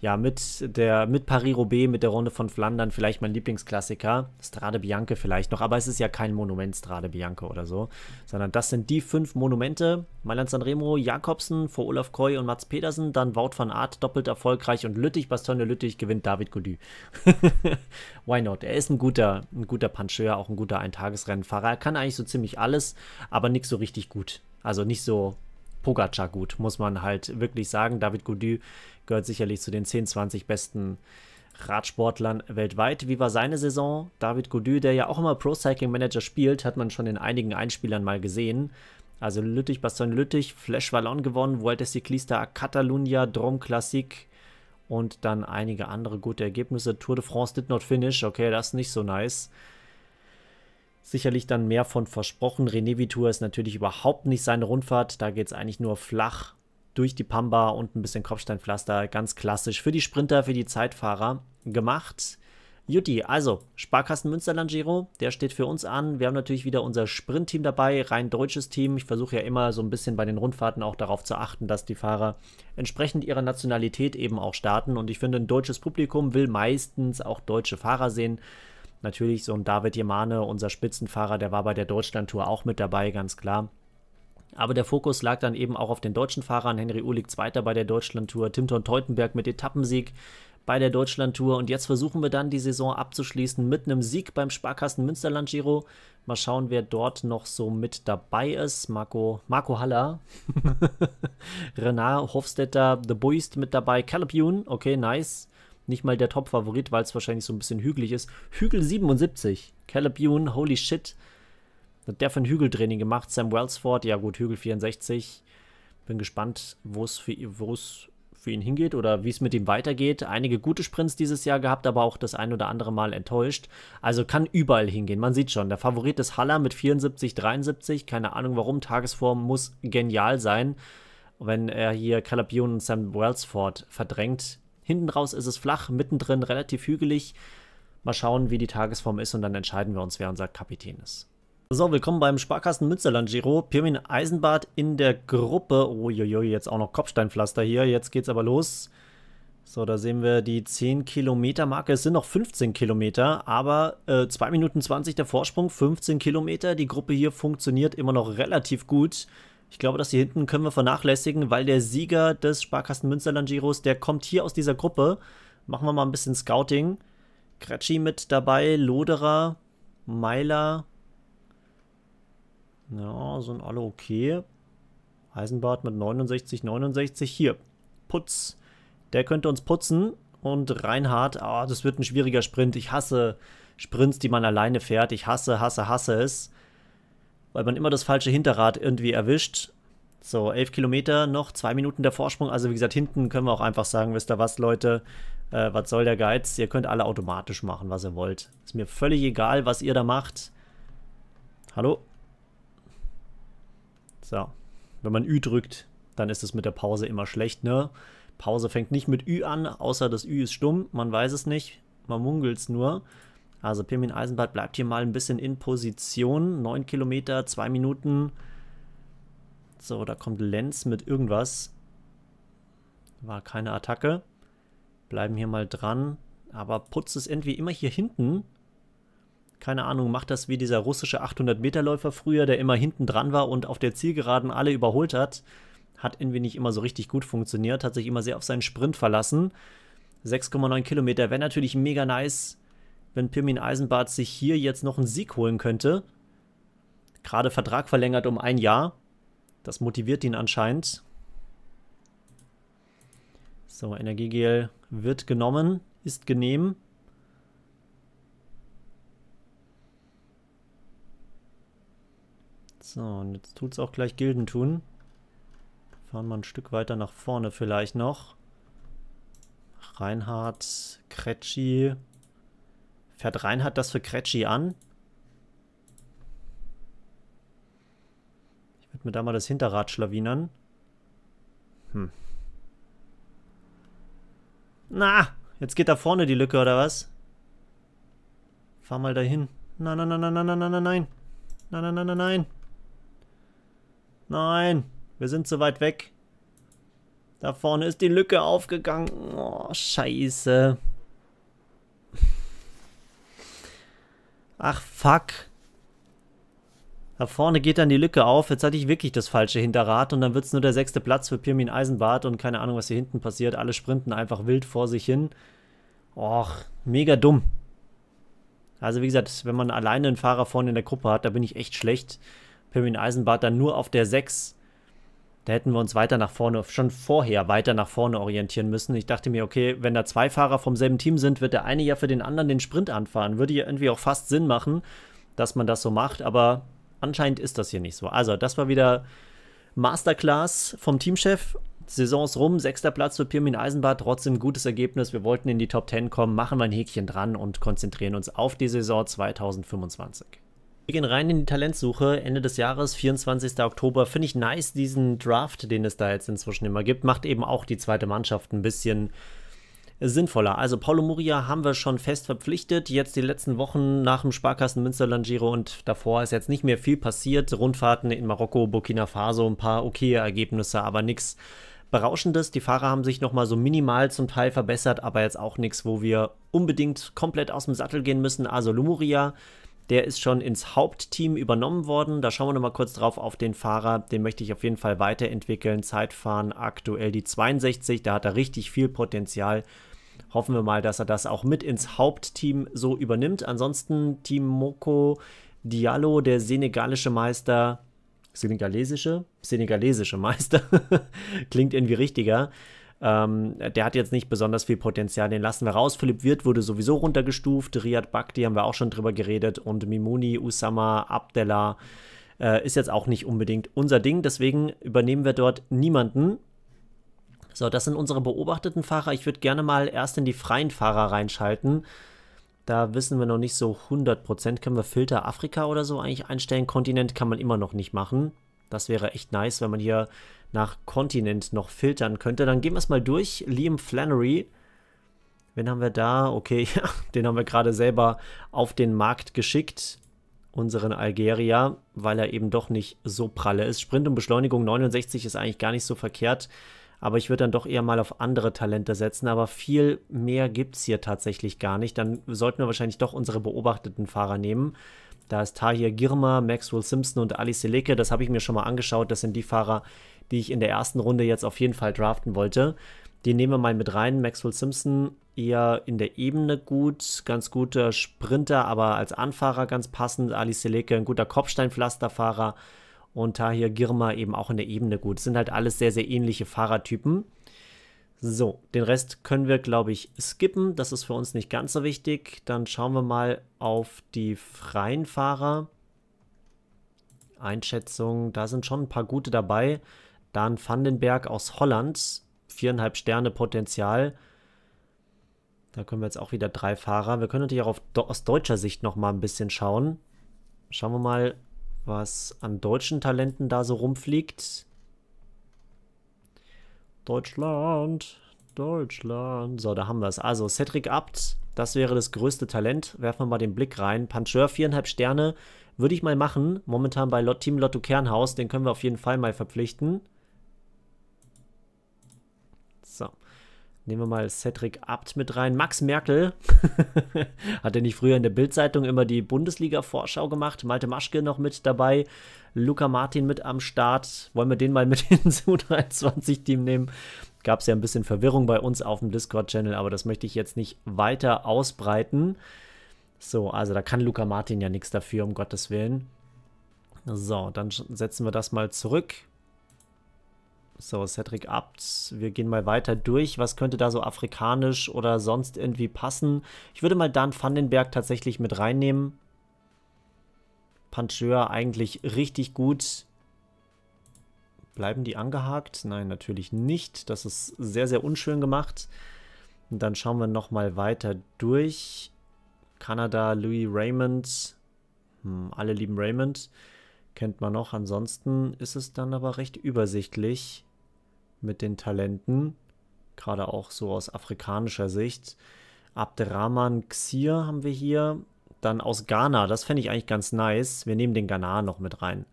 ja, mit der, mit Paris-Roubaix, mit der Runde von Flandern, vielleicht mein Lieblingsklassiker. Strade Bianche vielleicht noch, aber es ist ja kein Monument Strade Bianche oder so, sondern das sind die fünf Monumente. Mailand Sanremo, Jakobsen vor Olaf Koy und Mats Pedersen, dann Wout van Aert doppelt erfolgreich und Lüttich, Bastogne Lüttich gewinnt David Gody. Why not? Er ist ein guter, ein guter Puncheur, auch ein guter Eintagesrennenfahrer. Er kann eigentlich so ziemlich alles, aber nicht so richtig gut. Also nicht so Pogacar gut, muss man halt wirklich sagen. David Gody gehört sicherlich zu den 10, 20 besten Radsportlern weltweit. Wie war seine Saison? David Gody, der ja auch immer Pro Cycling Manager spielt, hat man schon in einigen Einspielern mal gesehen. Also Lüttich, Baston Lüttich, Flash Wallon gewonnen, Vuelta Ciclista, Catalunya, Drom Classic und dann einige andere gute Ergebnisse. Tour de France did not finish, okay, das ist nicht so nice. Sicherlich dann mehr von versprochen. René Vitur ist natürlich überhaupt nicht seine Rundfahrt, da geht es eigentlich nur flach durch die Pamba und ein bisschen Kopfsteinpflaster. Ganz klassisch für die Sprinter, für die Zeitfahrer gemacht. Jutti, also Sparkassen Münsterland Giro, der steht für uns an. Wir haben natürlich wieder unser Sprintteam dabei, rein deutsches Team. Ich versuche ja immer so ein bisschen bei den Rundfahrten auch darauf zu achten, dass die Fahrer entsprechend ihrer Nationalität eben auch starten. Und ich finde, ein deutsches Publikum will meistens auch deutsche Fahrer sehen. Natürlich so ein David Jemane, unser Spitzenfahrer, der war bei der Deutschlandtour auch mit dabei, ganz klar. Aber der Fokus lag dann eben auch auf den deutschen Fahrern. Henry Uhlig Zweiter bei der Deutschlandtour, Timton Teutenberg mit Etappensieg bei der Deutschlandtour. Und jetzt versuchen wir dann die Saison abzuschließen mit einem Sieg beim Sparkassen Münsterland Giro. Mal schauen, wer dort noch so mit dabei ist. Marco, Marco Haller, Renard Hofstetter, The Buist mit dabei, Caleb Youn, okay, nice. Nicht mal der Top-Favorit, weil es wahrscheinlich so ein bisschen hügelig ist. Hügel 77, Caleb Youn, holy shit. Hat der für ein Hügeltraining gemacht? Sam Wellsford, ja gut, Hügel 64. Bin gespannt, wo es für, für ihn hingeht oder wie es mit ihm weitergeht. Einige gute Sprints dieses Jahr gehabt, aber auch das ein oder andere Mal enttäuscht. Also kann überall hingehen. Man sieht schon, der Favorit ist Haller mit 74, 73. Keine Ahnung warum. Tagesform muss genial sein, wenn er hier Calapion und Sam Wellsford verdrängt. Hinten raus ist es flach, mittendrin relativ hügelig. Mal schauen, wie die Tagesform ist und dann entscheiden wir uns, wer unser Kapitän ist. So, willkommen beim Sparkassen Münsterland Giro. Pirmin Eisenbart in der Gruppe. Uiuiui, jetzt auch noch Kopfsteinpflaster hier. Jetzt geht's aber los. So, da sehen wir die 10 Kilometer Marke. Es sind noch 15 Kilometer, aber äh, 2 Minuten 20 der Vorsprung, 15 Kilometer. Die Gruppe hier funktioniert immer noch relativ gut. Ich glaube, dass hier hinten können wir vernachlässigen, weil der Sieger des Sparkassen Münsterland Giros, der kommt hier aus dieser Gruppe. Machen wir mal ein bisschen Scouting. Kretschi mit dabei, Loderer, Meiler, ja, sind alle okay. Eisenbart mit 69, 69. Hier, Putz. Der könnte uns putzen. Und Reinhard, oh, das wird ein schwieriger Sprint. Ich hasse Sprints, die man alleine fährt. Ich hasse, hasse, hasse es. Weil man immer das falsche Hinterrad irgendwie erwischt. So, 11 Kilometer noch, 2 Minuten der Vorsprung. Also wie gesagt, hinten können wir auch einfach sagen, wisst ihr was, Leute, äh, was soll der Geiz? Ihr könnt alle automatisch machen, was ihr wollt. Ist mir völlig egal, was ihr da macht. Hallo? So. Wenn man Ü drückt, dann ist es mit der Pause immer schlecht, ne? Pause fängt nicht mit Ü an, außer das Ü ist stumm. Man weiß es nicht. Man munkelt es nur. Also Pirmin Eisenbad bleibt hier mal ein bisschen in Position. 9 Kilometer, 2 Minuten. So, da kommt Lenz mit irgendwas. War keine Attacke. Bleiben hier mal dran. Aber Putz ist irgendwie immer hier hinten keine Ahnung, macht das wie dieser russische 800-Meter-Läufer früher, der immer hinten dran war und auf der Zielgeraden alle überholt hat. Hat irgendwie nicht immer so richtig gut funktioniert, hat sich immer sehr auf seinen Sprint verlassen. 6,9 Kilometer wäre natürlich mega nice, wenn Pirmin Eisenbart sich hier jetzt noch einen Sieg holen könnte. Gerade Vertrag verlängert um ein Jahr. Das motiviert ihn anscheinend. So, Energiegel wird genommen, ist genehm. So, und jetzt tut es auch gleich Gilden tun. Fahren wir ein Stück weiter nach vorne vielleicht noch. Reinhard, Kretschi. Fährt Reinhard das für Kretschi an? Ich würde mir da mal das Hinterrad schlawinern. Hm. Na, jetzt geht da vorne die Lücke, oder was? Fahr mal dahin. Nein, nein, nein, nein, nein, nein, nein, nein. Nein, nein, nein, nein, nein. Nein, wir sind zu weit weg. Da vorne ist die Lücke aufgegangen. Oh, scheiße. Ach, fuck. Da vorne geht dann die Lücke auf. Jetzt hatte ich wirklich das falsche Hinterrad und dann wird es nur der sechste Platz für Pirmin Eisenbart und keine Ahnung, was hier hinten passiert. Alle sprinten einfach wild vor sich hin. Och, mega dumm. Also wie gesagt, wenn man alleine einen Fahrer vorne in der Gruppe hat, da bin ich echt schlecht. Pirmin Eisenbart dann nur auf der 6. Da hätten wir uns weiter nach vorne, schon vorher weiter nach vorne orientieren müssen. Ich dachte mir, okay, wenn da zwei Fahrer vom selben Team sind, wird der eine ja für den anderen den Sprint anfahren. Würde ja irgendwie auch fast Sinn machen, dass man das so macht, aber anscheinend ist das hier nicht so. Also, das war wieder Masterclass vom Teamchef. Saisons rum, sechster Platz für Pirmin Eisenbart, trotzdem gutes Ergebnis. Wir wollten in die Top 10 kommen, machen wir ein Häkchen dran und konzentrieren uns auf die Saison 2025. Wir gehen rein in die Talentsuche Ende des Jahres, 24. Oktober. Finde ich nice, diesen Draft, den es da jetzt inzwischen immer gibt. Macht eben auch die zweite Mannschaft ein bisschen sinnvoller. Also Paulo Muria haben wir schon fest verpflichtet. Jetzt die letzten Wochen nach dem Sparkassen Münsterland Giro und davor ist jetzt nicht mehr viel passiert. Rundfahrten in Marokko, Burkina Faso, ein paar okay Ergebnisse, aber nichts Berauschendes. Die Fahrer haben sich nochmal so minimal zum Teil verbessert, aber jetzt auch nichts, wo wir unbedingt komplett aus dem Sattel gehen müssen. Also Lumuria der ist schon ins Hauptteam übernommen worden. Da schauen wir nochmal kurz drauf auf den Fahrer. Den möchte ich auf jeden Fall weiterentwickeln. Zeitfahren aktuell die 62. Da hat er richtig viel Potenzial. Hoffen wir mal, dass er das auch mit ins Hauptteam so übernimmt. Ansonsten Team Moko Diallo, der senegalische Meister. Senegalesische? Senegalesische Meister. Klingt irgendwie richtiger. Ähm, der hat jetzt nicht besonders viel Potenzial, den lassen wir raus. Philipp Wirth wurde sowieso runtergestuft. Riyad Bakti haben wir auch schon drüber geredet. Und Mimuni, Usama, Abdallah äh, ist jetzt auch nicht unbedingt unser Ding. Deswegen übernehmen wir dort niemanden. So, das sind unsere beobachteten Fahrer. Ich würde gerne mal erst in die freien Fahrer reinschalten. Da wissen wir noch nicht so 100%. Können wir Filter Afrika oder so eigentlich einstellen? Kontinent kann man immer noch nicht machen. Das wäre echt nice, wenn man hier nach Kontinent noch filtern könnte. Dann gehen wir es mal durch. Liam Flannery. Wen haben wir da? Okay, ja, den haben wir gerade selber auf den Markt geschickt. Unseren Algerier, weil er eben doch nicht so pralle ist. Sprint und Beschleunigung 69 ist eigentlich gar nicht so verkehrt. Aber ich würde dann doch eher mal auf andere Talente setzen. Aber viel mehr gibt es hier tatsächlich gar nicht. Dann sollten wir wahrscheinlich doch unsere beobachteten Fahrer nehmen. Da ist Tahir Girma, Maxwell Simpson und Ali Seleke. Das habe ich mir schon mal angeschaut. Das sind die Fahrer, die ich in der ersten Runde jetzt auf jeden Fall draften wollte. Die nehmen wir mal mit rein. Maxwell Simpson eher in der Ebene gut, ganz guter Sprinter, aber als Anfahrer ganz passend. Ali Seleke ein guter Kopfsteinpflasterfahrer und Tahir Girma eben auch in der Ebene gut. Das sind halt alles sehr, sehr ähnliche Fahrertypen. So, den Rest können wir, glaube ich, skippen. Das ist für uns nicht ganz so wichtig. Dann schauen wir mal auf die freien Fahrer. Einschätzung, da sind schon ein paar gute dabei. Dan Vandenberg aus Holland, viereinhalb Sterne Potenzial. Da können wir jetzt auch wieder drei Fahrer. Wir können natürlich auch auf, aus deutscher Sicht noch mal ein bisschen schauen. Schauen wir mal, was an deutschen Talenten da so rumfliegt. Deutschland, Deutschland. So, da haben wir es. Also Cedric Abt, das wäre das größte Talent. Werfen wir mal den Blick rein. Puncheur, viereinhalb Sterne. Würde ich mal machen. Momentan bei Team Lotto Kernhaus. Den können wir auf jeden Fall mal verpflichten. So. Nehmen wir mal Cedric Abt mit rein. Max Merkel. Hat er nicht früher in der Bildzeitung immer die Bundesliga-Vorschau gemacht? Malte Maschke noch mit dabei. Luca Martin mit am Start. Wollen wir den mal mit ins U23-Team nehmen? Gab es ja ein bisschen Verwirrung bei uns auf dem Discord-Channel, aber das möchte ich jetzt nicht weiter ausbreiten. So, also da kann Luca Martin ja nichts dafür, um Gottes Willen. So, dann setzen wir das mal zurück. So, Cedric Abt, wir gehen mal weiter durch. Was könnte da so afrikanisch oder sonst irgendwie passen? Ich würde mal Dan Vandenberg tatsächlich mit reinnehmen. Puncheur eigentlich richtig gut. Bleiben die angehakt? Nein, natürlich nicht. Das ist sehr, sehr unschön gemacht. Und dann schauen wir nochmal weiter durch. Kanada, Louis Raymond. Hm, alle lieben Raymond. Kennt man noch. Ansonsten ist es dann aber recht übersichtlich mit den Talenten, gerade auch so aus afrikanischer Sicht. Abderrahman Xir haben wir hier. Dann aus Ghana, das fände ich eigentlich ganz nice. Wir nehmen den Ghana noch mit rein.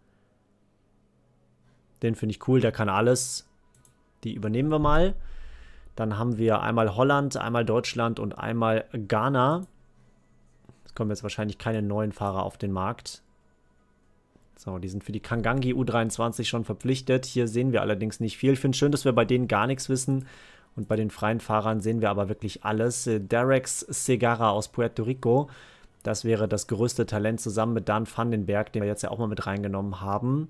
Den finde ich cool, der kann alles. Die übernehmen wir mal. Dann haben wir einmal Holland, einmal Deutschland und einmal Ghana. Es kommen jetzt wahrscheinlich keine neuen Fahrer auf den Markt. So, die sind für die Kangangi U23 schon verpflichtet. Hier sehen wir allerdings nicht viel. Ich finde schön, dass wir bei denen gar nichts wissen. Und bei den freien Fahrern sehen wir aber wirklich alles. Äh, Derex Segara aus Puerto Rico. Das wäre das größte Talent zusammen mit Dan Vandenberg, den wir jetzt ja auch mal mit reingenommen haben.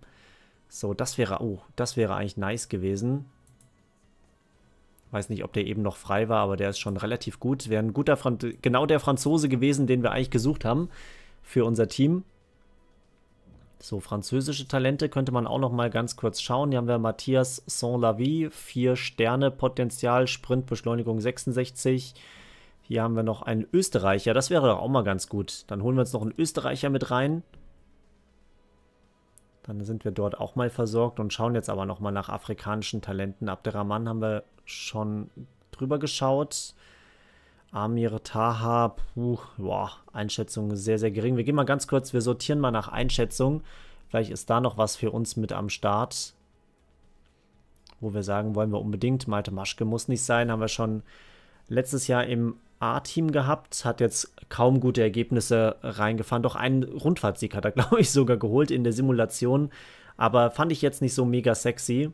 So, das wäre, oh, das wäre eigentlich nice gewesen. Weiß nicht, ob der eben noch frei war, aber der ist schon relativ gut. Wäre ein guter, Franz genau der Franzose gewesen, den wir eigentlich gesucht haben für unser Team. So, französische Talente könnte man auch noch mal ganz kurz schauen. Hier haben wir Matthias Saint-Lavie, 4 Sterne Potenzial, Sprintbeschleunigung 66. Hier haben wir noch einen Österreicher, das wäre doch auch mal ganz gut. Dann holen wir uns noch einen Österreicher mit rein. Dann sind wir dort auch mal versorgt und schauen jetzt aber noch mal nach afrikanischen Talenten. Abderrahman haben wir schon drüber geschaut. Amir Taha, puh, boah, Einschätzung sehr, sehr gering. Wir gehen mal ganz kurz, wir sortieren mal nach Einschätzung. Vielleicht ist da noch was für uns mit am Start, wo wir sagen, wollen wir unbedingt. Malte Maschke muss nicht sein, haben wir schon letztes Jahr im A-Team gehabt, hat jetzt kaum gute Ergebnisse reingefahren. Doch einen Rundfahrtsieg hat er, glaube ich, sogar geholt in der Simulation. Aber fand ich jetzt nicht so mega sexy.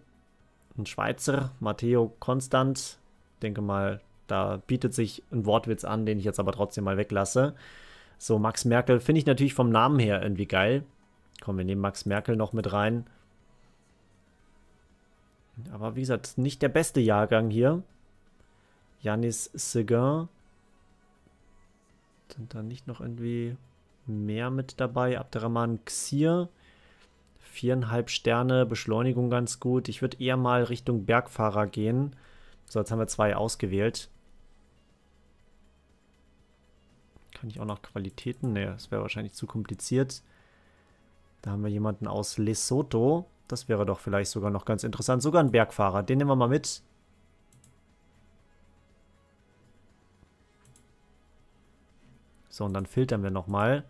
Ein Schweizer, Matteo Constant, denke mal, da bietet sich ein Wortwitz an, den ich jetzt aber trotzdem mal weglasse. So, Max Merkel finde ich natürlich vom Namen her irgendwie geil. Komm, wir nehmen Max Merkel noch mit rein. Aber wie gesagt, nicht der beste Jahrgang hier. Janis Seguin. Sind da nicht noch irgendwie mehr mit dabei? Abderrahman Xir. Viereinhalb Sterne, Beschleunigung ganz gut. Ich würde eher mal Richtung Bergfahrer gehen. So, jetzt haben wir zwei ausgewählt. Kann ich auch noch Qualitäten? Ne, das wäre wahrscheinlich zu kompliziert. Da haben wir jemanden aus Lesotho. Das wäre doch vielleicht sogar noch ganz interessant. Sogar ein Bergfahrer. Den nehmen wir mal mit. So, und dann filtern wir nochmal.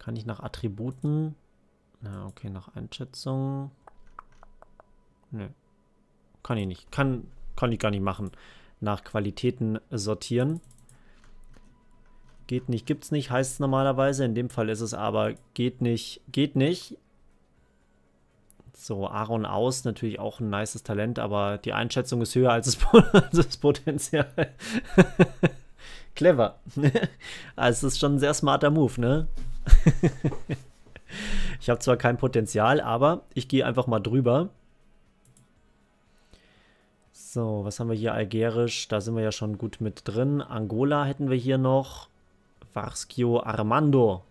Kann ich nach Attributen? Na, okay, nach Einschätzung. Ne. Kann ich nicht. Kann, kann ich gar nicht machen. Nach Qualitäten sortieren. Geht nicht, gibt's nicht, heißt es normalerweise. In dem Fall ist es aber geht nicht, geht nicht. So, Aaron Aus, natürlich auch ein nices Talent, aber die Einschätzung ist höher als das, das Potenzial. Clever. also es ist schon ein sehr smarter Move, ne? ich habe zwar kein Potenzial, aber ich gehe einfach mal drüber. So, was haben wir hier? Algerisch, da sind wir ja schon gut mit drin. Angola hätten wir hier noch. Varskio Armando.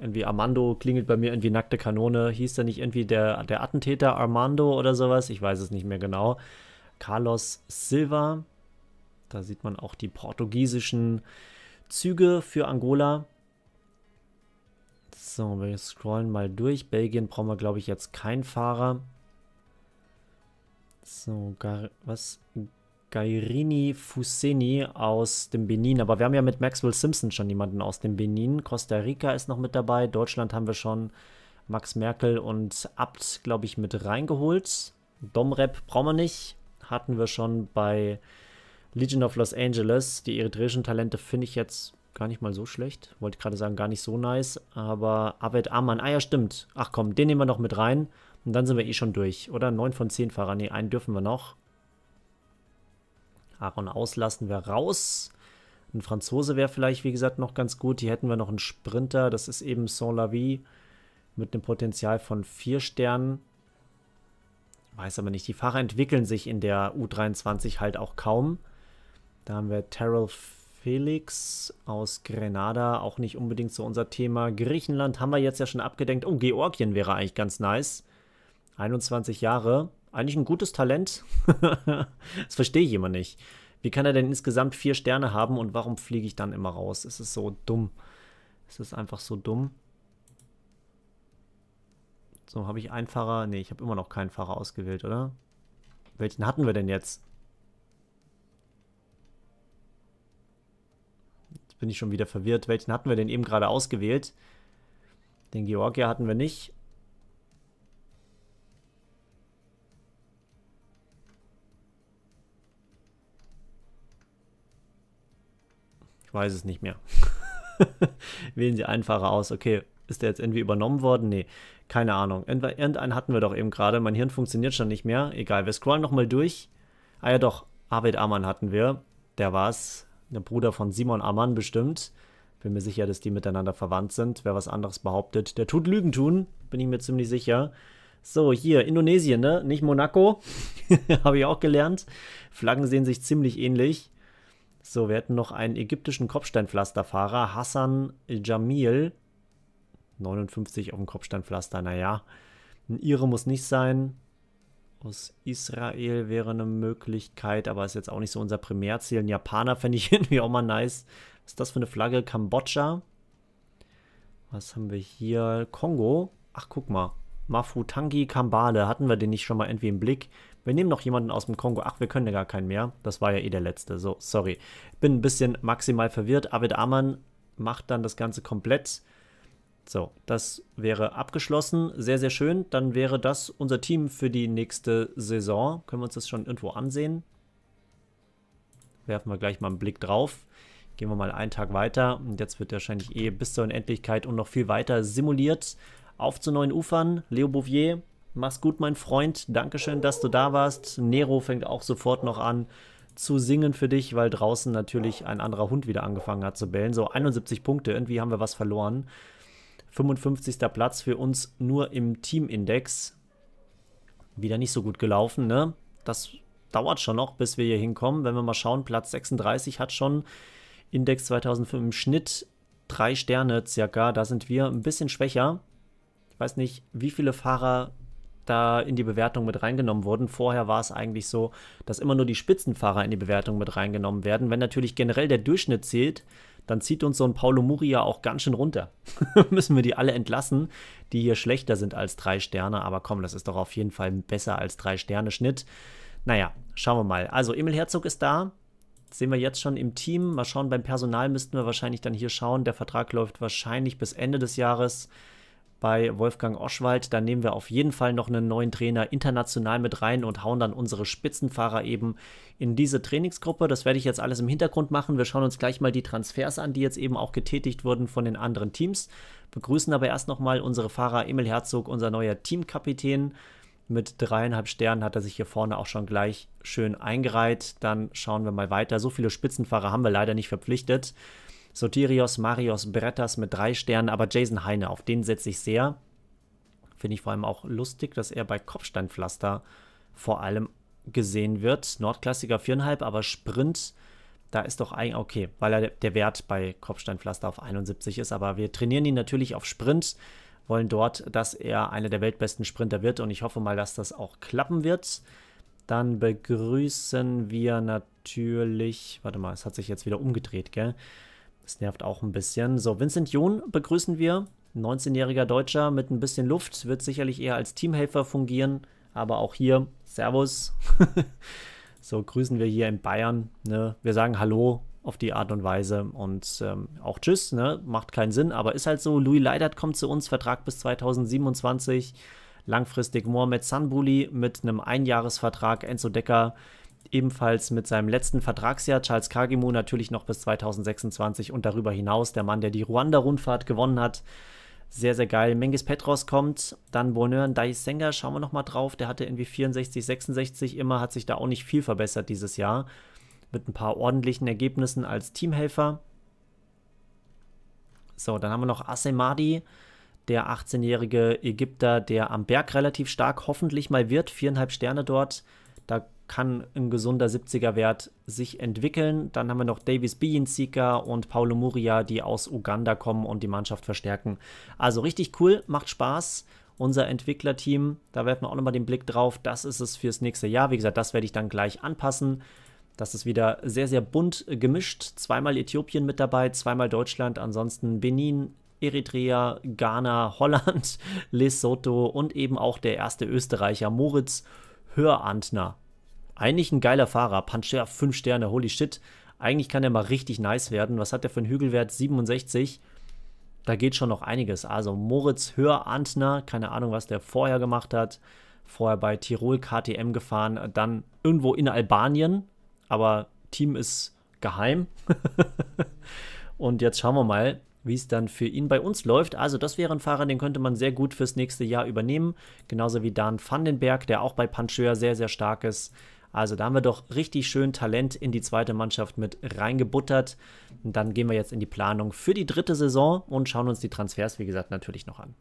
Irgendwie Armando klingelt bei mir irgendwie nackte Kanone. Hieß da nicht irgendwie der, der Attentäter Armando oder sowas? Ich weiß es nicht mehr genau. Carlos Silva. Da sieht man auch die portugiesischen Züge für Angola. So, wir scrollen mal durch. Belgien brauchen wir, glaube ich, jetzt keinen Fahrer. So, Gar was? Gairini Fuseni aus dem Benin. Aber wir haben ja mit Maxwell Simpson schon jemanden aus dem Benin. Costa Rica ist noch mit dabei. Deutschland haben wir schon Max Merkel und Abt, glaube ich, mit reingeholt. Domrep brauchen wir nicht. Hatten wir schon bei Legion of Los Angeles. Die eritreischen Talente finde ich jetzt gar nicht mal so schlecht. Wollte gerade sagen, gar nicht so nice. Aber Abed Aman, ah ja, stimmt. Ach komm, den nehmen wir noch mit rein. Und dann sind wir eh schon durch. Oder 9 von 10 Fahrer. Ne, einen dürfen wir noch. Aaron auslassen wir raus. Ein Franzose wäre vielleicht, wie gesagt, noch ganz gut. Hier hätten wir noch einen Sprinter. Das ist eben Saint-Lavie mit einem Potenzial von 4 Sternen. Weiß aber nicht. Die Fahrer entwickeln sich in der U23 halt auch kaum. Da haben wir Terrell Felix aus Grenada. Auch nicht unbedingt so unser Thema. Griechenland haben wir jetzt ja schon abgedenkt. Oh, Georgien wäre eigentlich ganz nice. 21 Jahre. Eigentlich ein gutes Talent. das verstehe ich immer nicht. Wie kann er denn insgesamt vier Sterne haben und warum fliege ich dann immer raus? Es ist so dumm. Es ist einfach so dumm. So, habe ich einen Fahrer? Ne, ich habe immer noch keinen Fahrer ausgewählt, oder? Welchen hatten wir denn jetzt? Jetzt bin ich schon wieder verwirrt. Welchen hatten wir denn eben gerade ausgewählt? Den Georgier hatten wir nicht. Ich weiß es nicht mehr. Wählen Sie einfacher aus. Okay, ist der jetzt irgendwie übernommen worden? Nee, keine Ahnung. Irgendeinen hatten wir doch eben gerade. Mein Hirn funktioniert schon nicht mehr. Egal, wir scrollen nochmal durch. Ah ja doch, Arvid Amann hatten wir. Der war's. Der Bruder von Simon Amann bestimmt. Bin mir sicher, dass die miteinander verwandt sind. Wer was anderes behauptet, der tut Lügen tun. Bin ich mir ziemlich sicher. So, hier, Indonesien, ne? Nicht Monaco. Habe ich auch gelernt. Flaggen sehen sich ziemlich ähnlich. So, wir hätten noch einen ägyptischen Kopfsteinpflasterfahrer, Hassan Jamil. 59 auf dem Kopfsteinpflaster, naja. Ein Ire muss nicht sein. Aus Israel wäre eine Möglichkeit, aber ist jetzt auch nicht so unser Primärziel. Ein Japaner fände ich irgendwie auch mal nice. Was ist das für eine Flagge? Kambodscha. Was haben wir hier? Kongo. Ach, guck mal. Mafutangi Kambale. Hatten wir den nicht schon mal irgendwie im Blick? Wir nehmen noch jemanden aus dem Kongo. Ach, wir können ja gar keinen mehr. Das war ja eh der letzte. So, sorry. Bin ein bisschen maximal verwirrt. Abed Amann macht dann das Ganze komplett. So, das wäre abgeschlossen. Sehr, sehr schön. Dann wäre das unser Team für die nächste Saison. Können wir uns das schon irgendwo ansehen? Werfen wir gleich mal einen Blick drauf. Gehen wir mal einen Tag weiter. Und jetzt wird wahrscheinlich eh bis zur Unendlichkeit und noch viel weiter simuliert. Auf zu neuen Ufern. Leo Bouvier, Mach's gut, mein Freund. Dankeschön, dass du da warst. Nero fängt auch sofort noch an zu singen für dich, weil draußen natürlich ein anderer Hund wieder angefangen hat zu bellen. So 71 Punkte, irgendwie haben wir was verloren. 55. Platz für uns nur im Teamindex. Wieder nicht so gut gelaufen, ne? Das dauert schon noch, bis wir hier hinkommen. Wenn wir mal schauen, Platz 36 hat schon Index 2005 im Schnitt drei Sterne circa. Da sind wir ein bisschen schwächer. Ich weiß nicht, wie viele Fahrer da in die Bewertung mit reingenommen wurden. Vorher war es eigentlich so, dass immer nur die Spitzenfahrer in die Bewertung mit reingenommen werden. Wenn natürlich generell der Durchschnitt zählt, dann zieht uns so ein Paulo Muria auch ganz schön runter. Müssen wir die alle entlassen, die hier schlechter sind als drei Sterne. Aber komm, das ist doch auf jeden Fall besser als drei Sterne Schnitt. Naja, schauen wir mal. Also Emil Herzog ist da. sehen wir jetzt schon im Team. Mal schauen, beim Personal müssten wir wahrscheinlich dann hier schauen. Der Vertrag läuft wahrscheinlich bis Ende des Jahres bei Wolfgang Oschwald. Da nehmen wir auf jeden Fall noch einen neuen Trainer international mit rein und hauen dann unsere Spitzenfahrer eben in diese Trainingsgruppe. Das werde ich jetzt alles im Hintergrund machen. Wir schauen uns gleich mal die Transfers an, die jetzt eben auch getätigt wurden von den anderen Teams. Begrüßen aber erst nochmal unsere Fahrer Emil Herzog, unser neuer Teamkapitän. Mit dreieinhalb Sternen hat er sich hier vorne auch schon gleich schön eingereiht. Dann schauen wir mal weiter. So viele Spitzenfahrer haben wir leider nicht verpflichtet. Sotirios, Marios, Brettas mit drei Sternen, aber Jason Heine, auf den setze ich sehr. Finde ich vor allem auch lustig, dass er bei Kopfsteinpflaster vor allem gesehen wird. Nordklassiker 4,5, aber Sprint, da ist doch eigentlich okay, weil er der Wert bei Kopfsteinpflaster auf 71 ist. Aber wir trainieren ihn natürlich auf Sprint, wollen dort, dass er einer der weltbesten Sprinter wird und ich hoffe mal, dass das auch klappen wird. Dann begrüßen wir natürlich, warte mal, es hat sich jetzt wieder umgedreht, gell? Das nervt auch ein bisschen. So, Vincent John begrüßen wir. 19-jähriger Deutscher mit ein bisschen Luft, wird sicherlich eher als Teamhelfer fungieren, aber auch hier Servus. so grüßen wir hier in Bayern. Ne? Wir sagen Hallo auf die Art und Weise und ähm, auch Tschüss, ne? macht keinen Sinn, aber ist halt so. Louis Leidert kommt zu uns, Vertrag bis 2027. Langfristig Mohamed Sanbuli mit einem Einjahresvertrag, Enzo Decker ebenfalls mit seinem letzten Vertragsjahr. Charles Kagimu natürlich noch bis 2026 und darüber hinaus der Mann, der die Ruanda-Rundfahrt gewonnen hat. Sehr, sehr geil. Mengis Petros kommt, dann Bonheur Daisenga, schauen wir nochmal drauf. Der hatte irgendwie 64, 66 immer, hat sich da auch nicht viel verbessert dieses Jahr. Mit ein paar ordentlichen Ergebnissen als Teamhelfer. So, dann haben wir noch Asemadi, der 18-jährige Ägypter, der am Berg relativ stark hoffentlich mal wird. Viereinhalb Sterne dort. Da kann ein gesunder 70er-Wert sich entwickeln. Dann haben wir noch Davis Biensika und Paulo Muria, die aus Uganda kommen und die Mannschaft verstärken. Also richtig cool, macht Spaß. Unser Entwicklerteam, da werfen wir auch nochmal den Blick drauf. Das ist es fürs nächste Jahr. Wie gesagt, das werde ich dann gleich anpassen. Das ist wieder sehr, sehr bunt gemischt. Zweimal Äthiopien mit dabei, zweimal Deutschland, ansonsten Benin, Eritrea, Ghana, Holland, Lesotho und eben auch der erste Österreicher Moritz Hörantner eigentlich ein geiler Fahrer. Pancher 5 Sterne, holy shit. Eigentlich kann er mal richtig nice werden. Was hat der für einen Hügelwert? 67. Da geht schon noch einiges. Also Moritz Hörantner, keine Ahnung, was der vorher gemacht hat. Vorher bei Tirol KTM gefahren, dann irgendwo in Albanien, aber Team ist geheim. Und jetzt schauen wir mal, wie es dann für ihn bei uns läuft. Also das wäre ein Fahrer, den könnte man sehr gut fürs nächste Jahr übernehmen. Genauso wie Dan Vandenberg, der auch bei Pancheur sehr, sehr stark ist. Also da haben wir doch richtig schön Talent in die zweite Mannschaft mit reingebuttert. Und dann gehen wir jetzt in die Planung für die dritte Saison und schauen uns die Transfers, wie gesagt, natürlich noch an.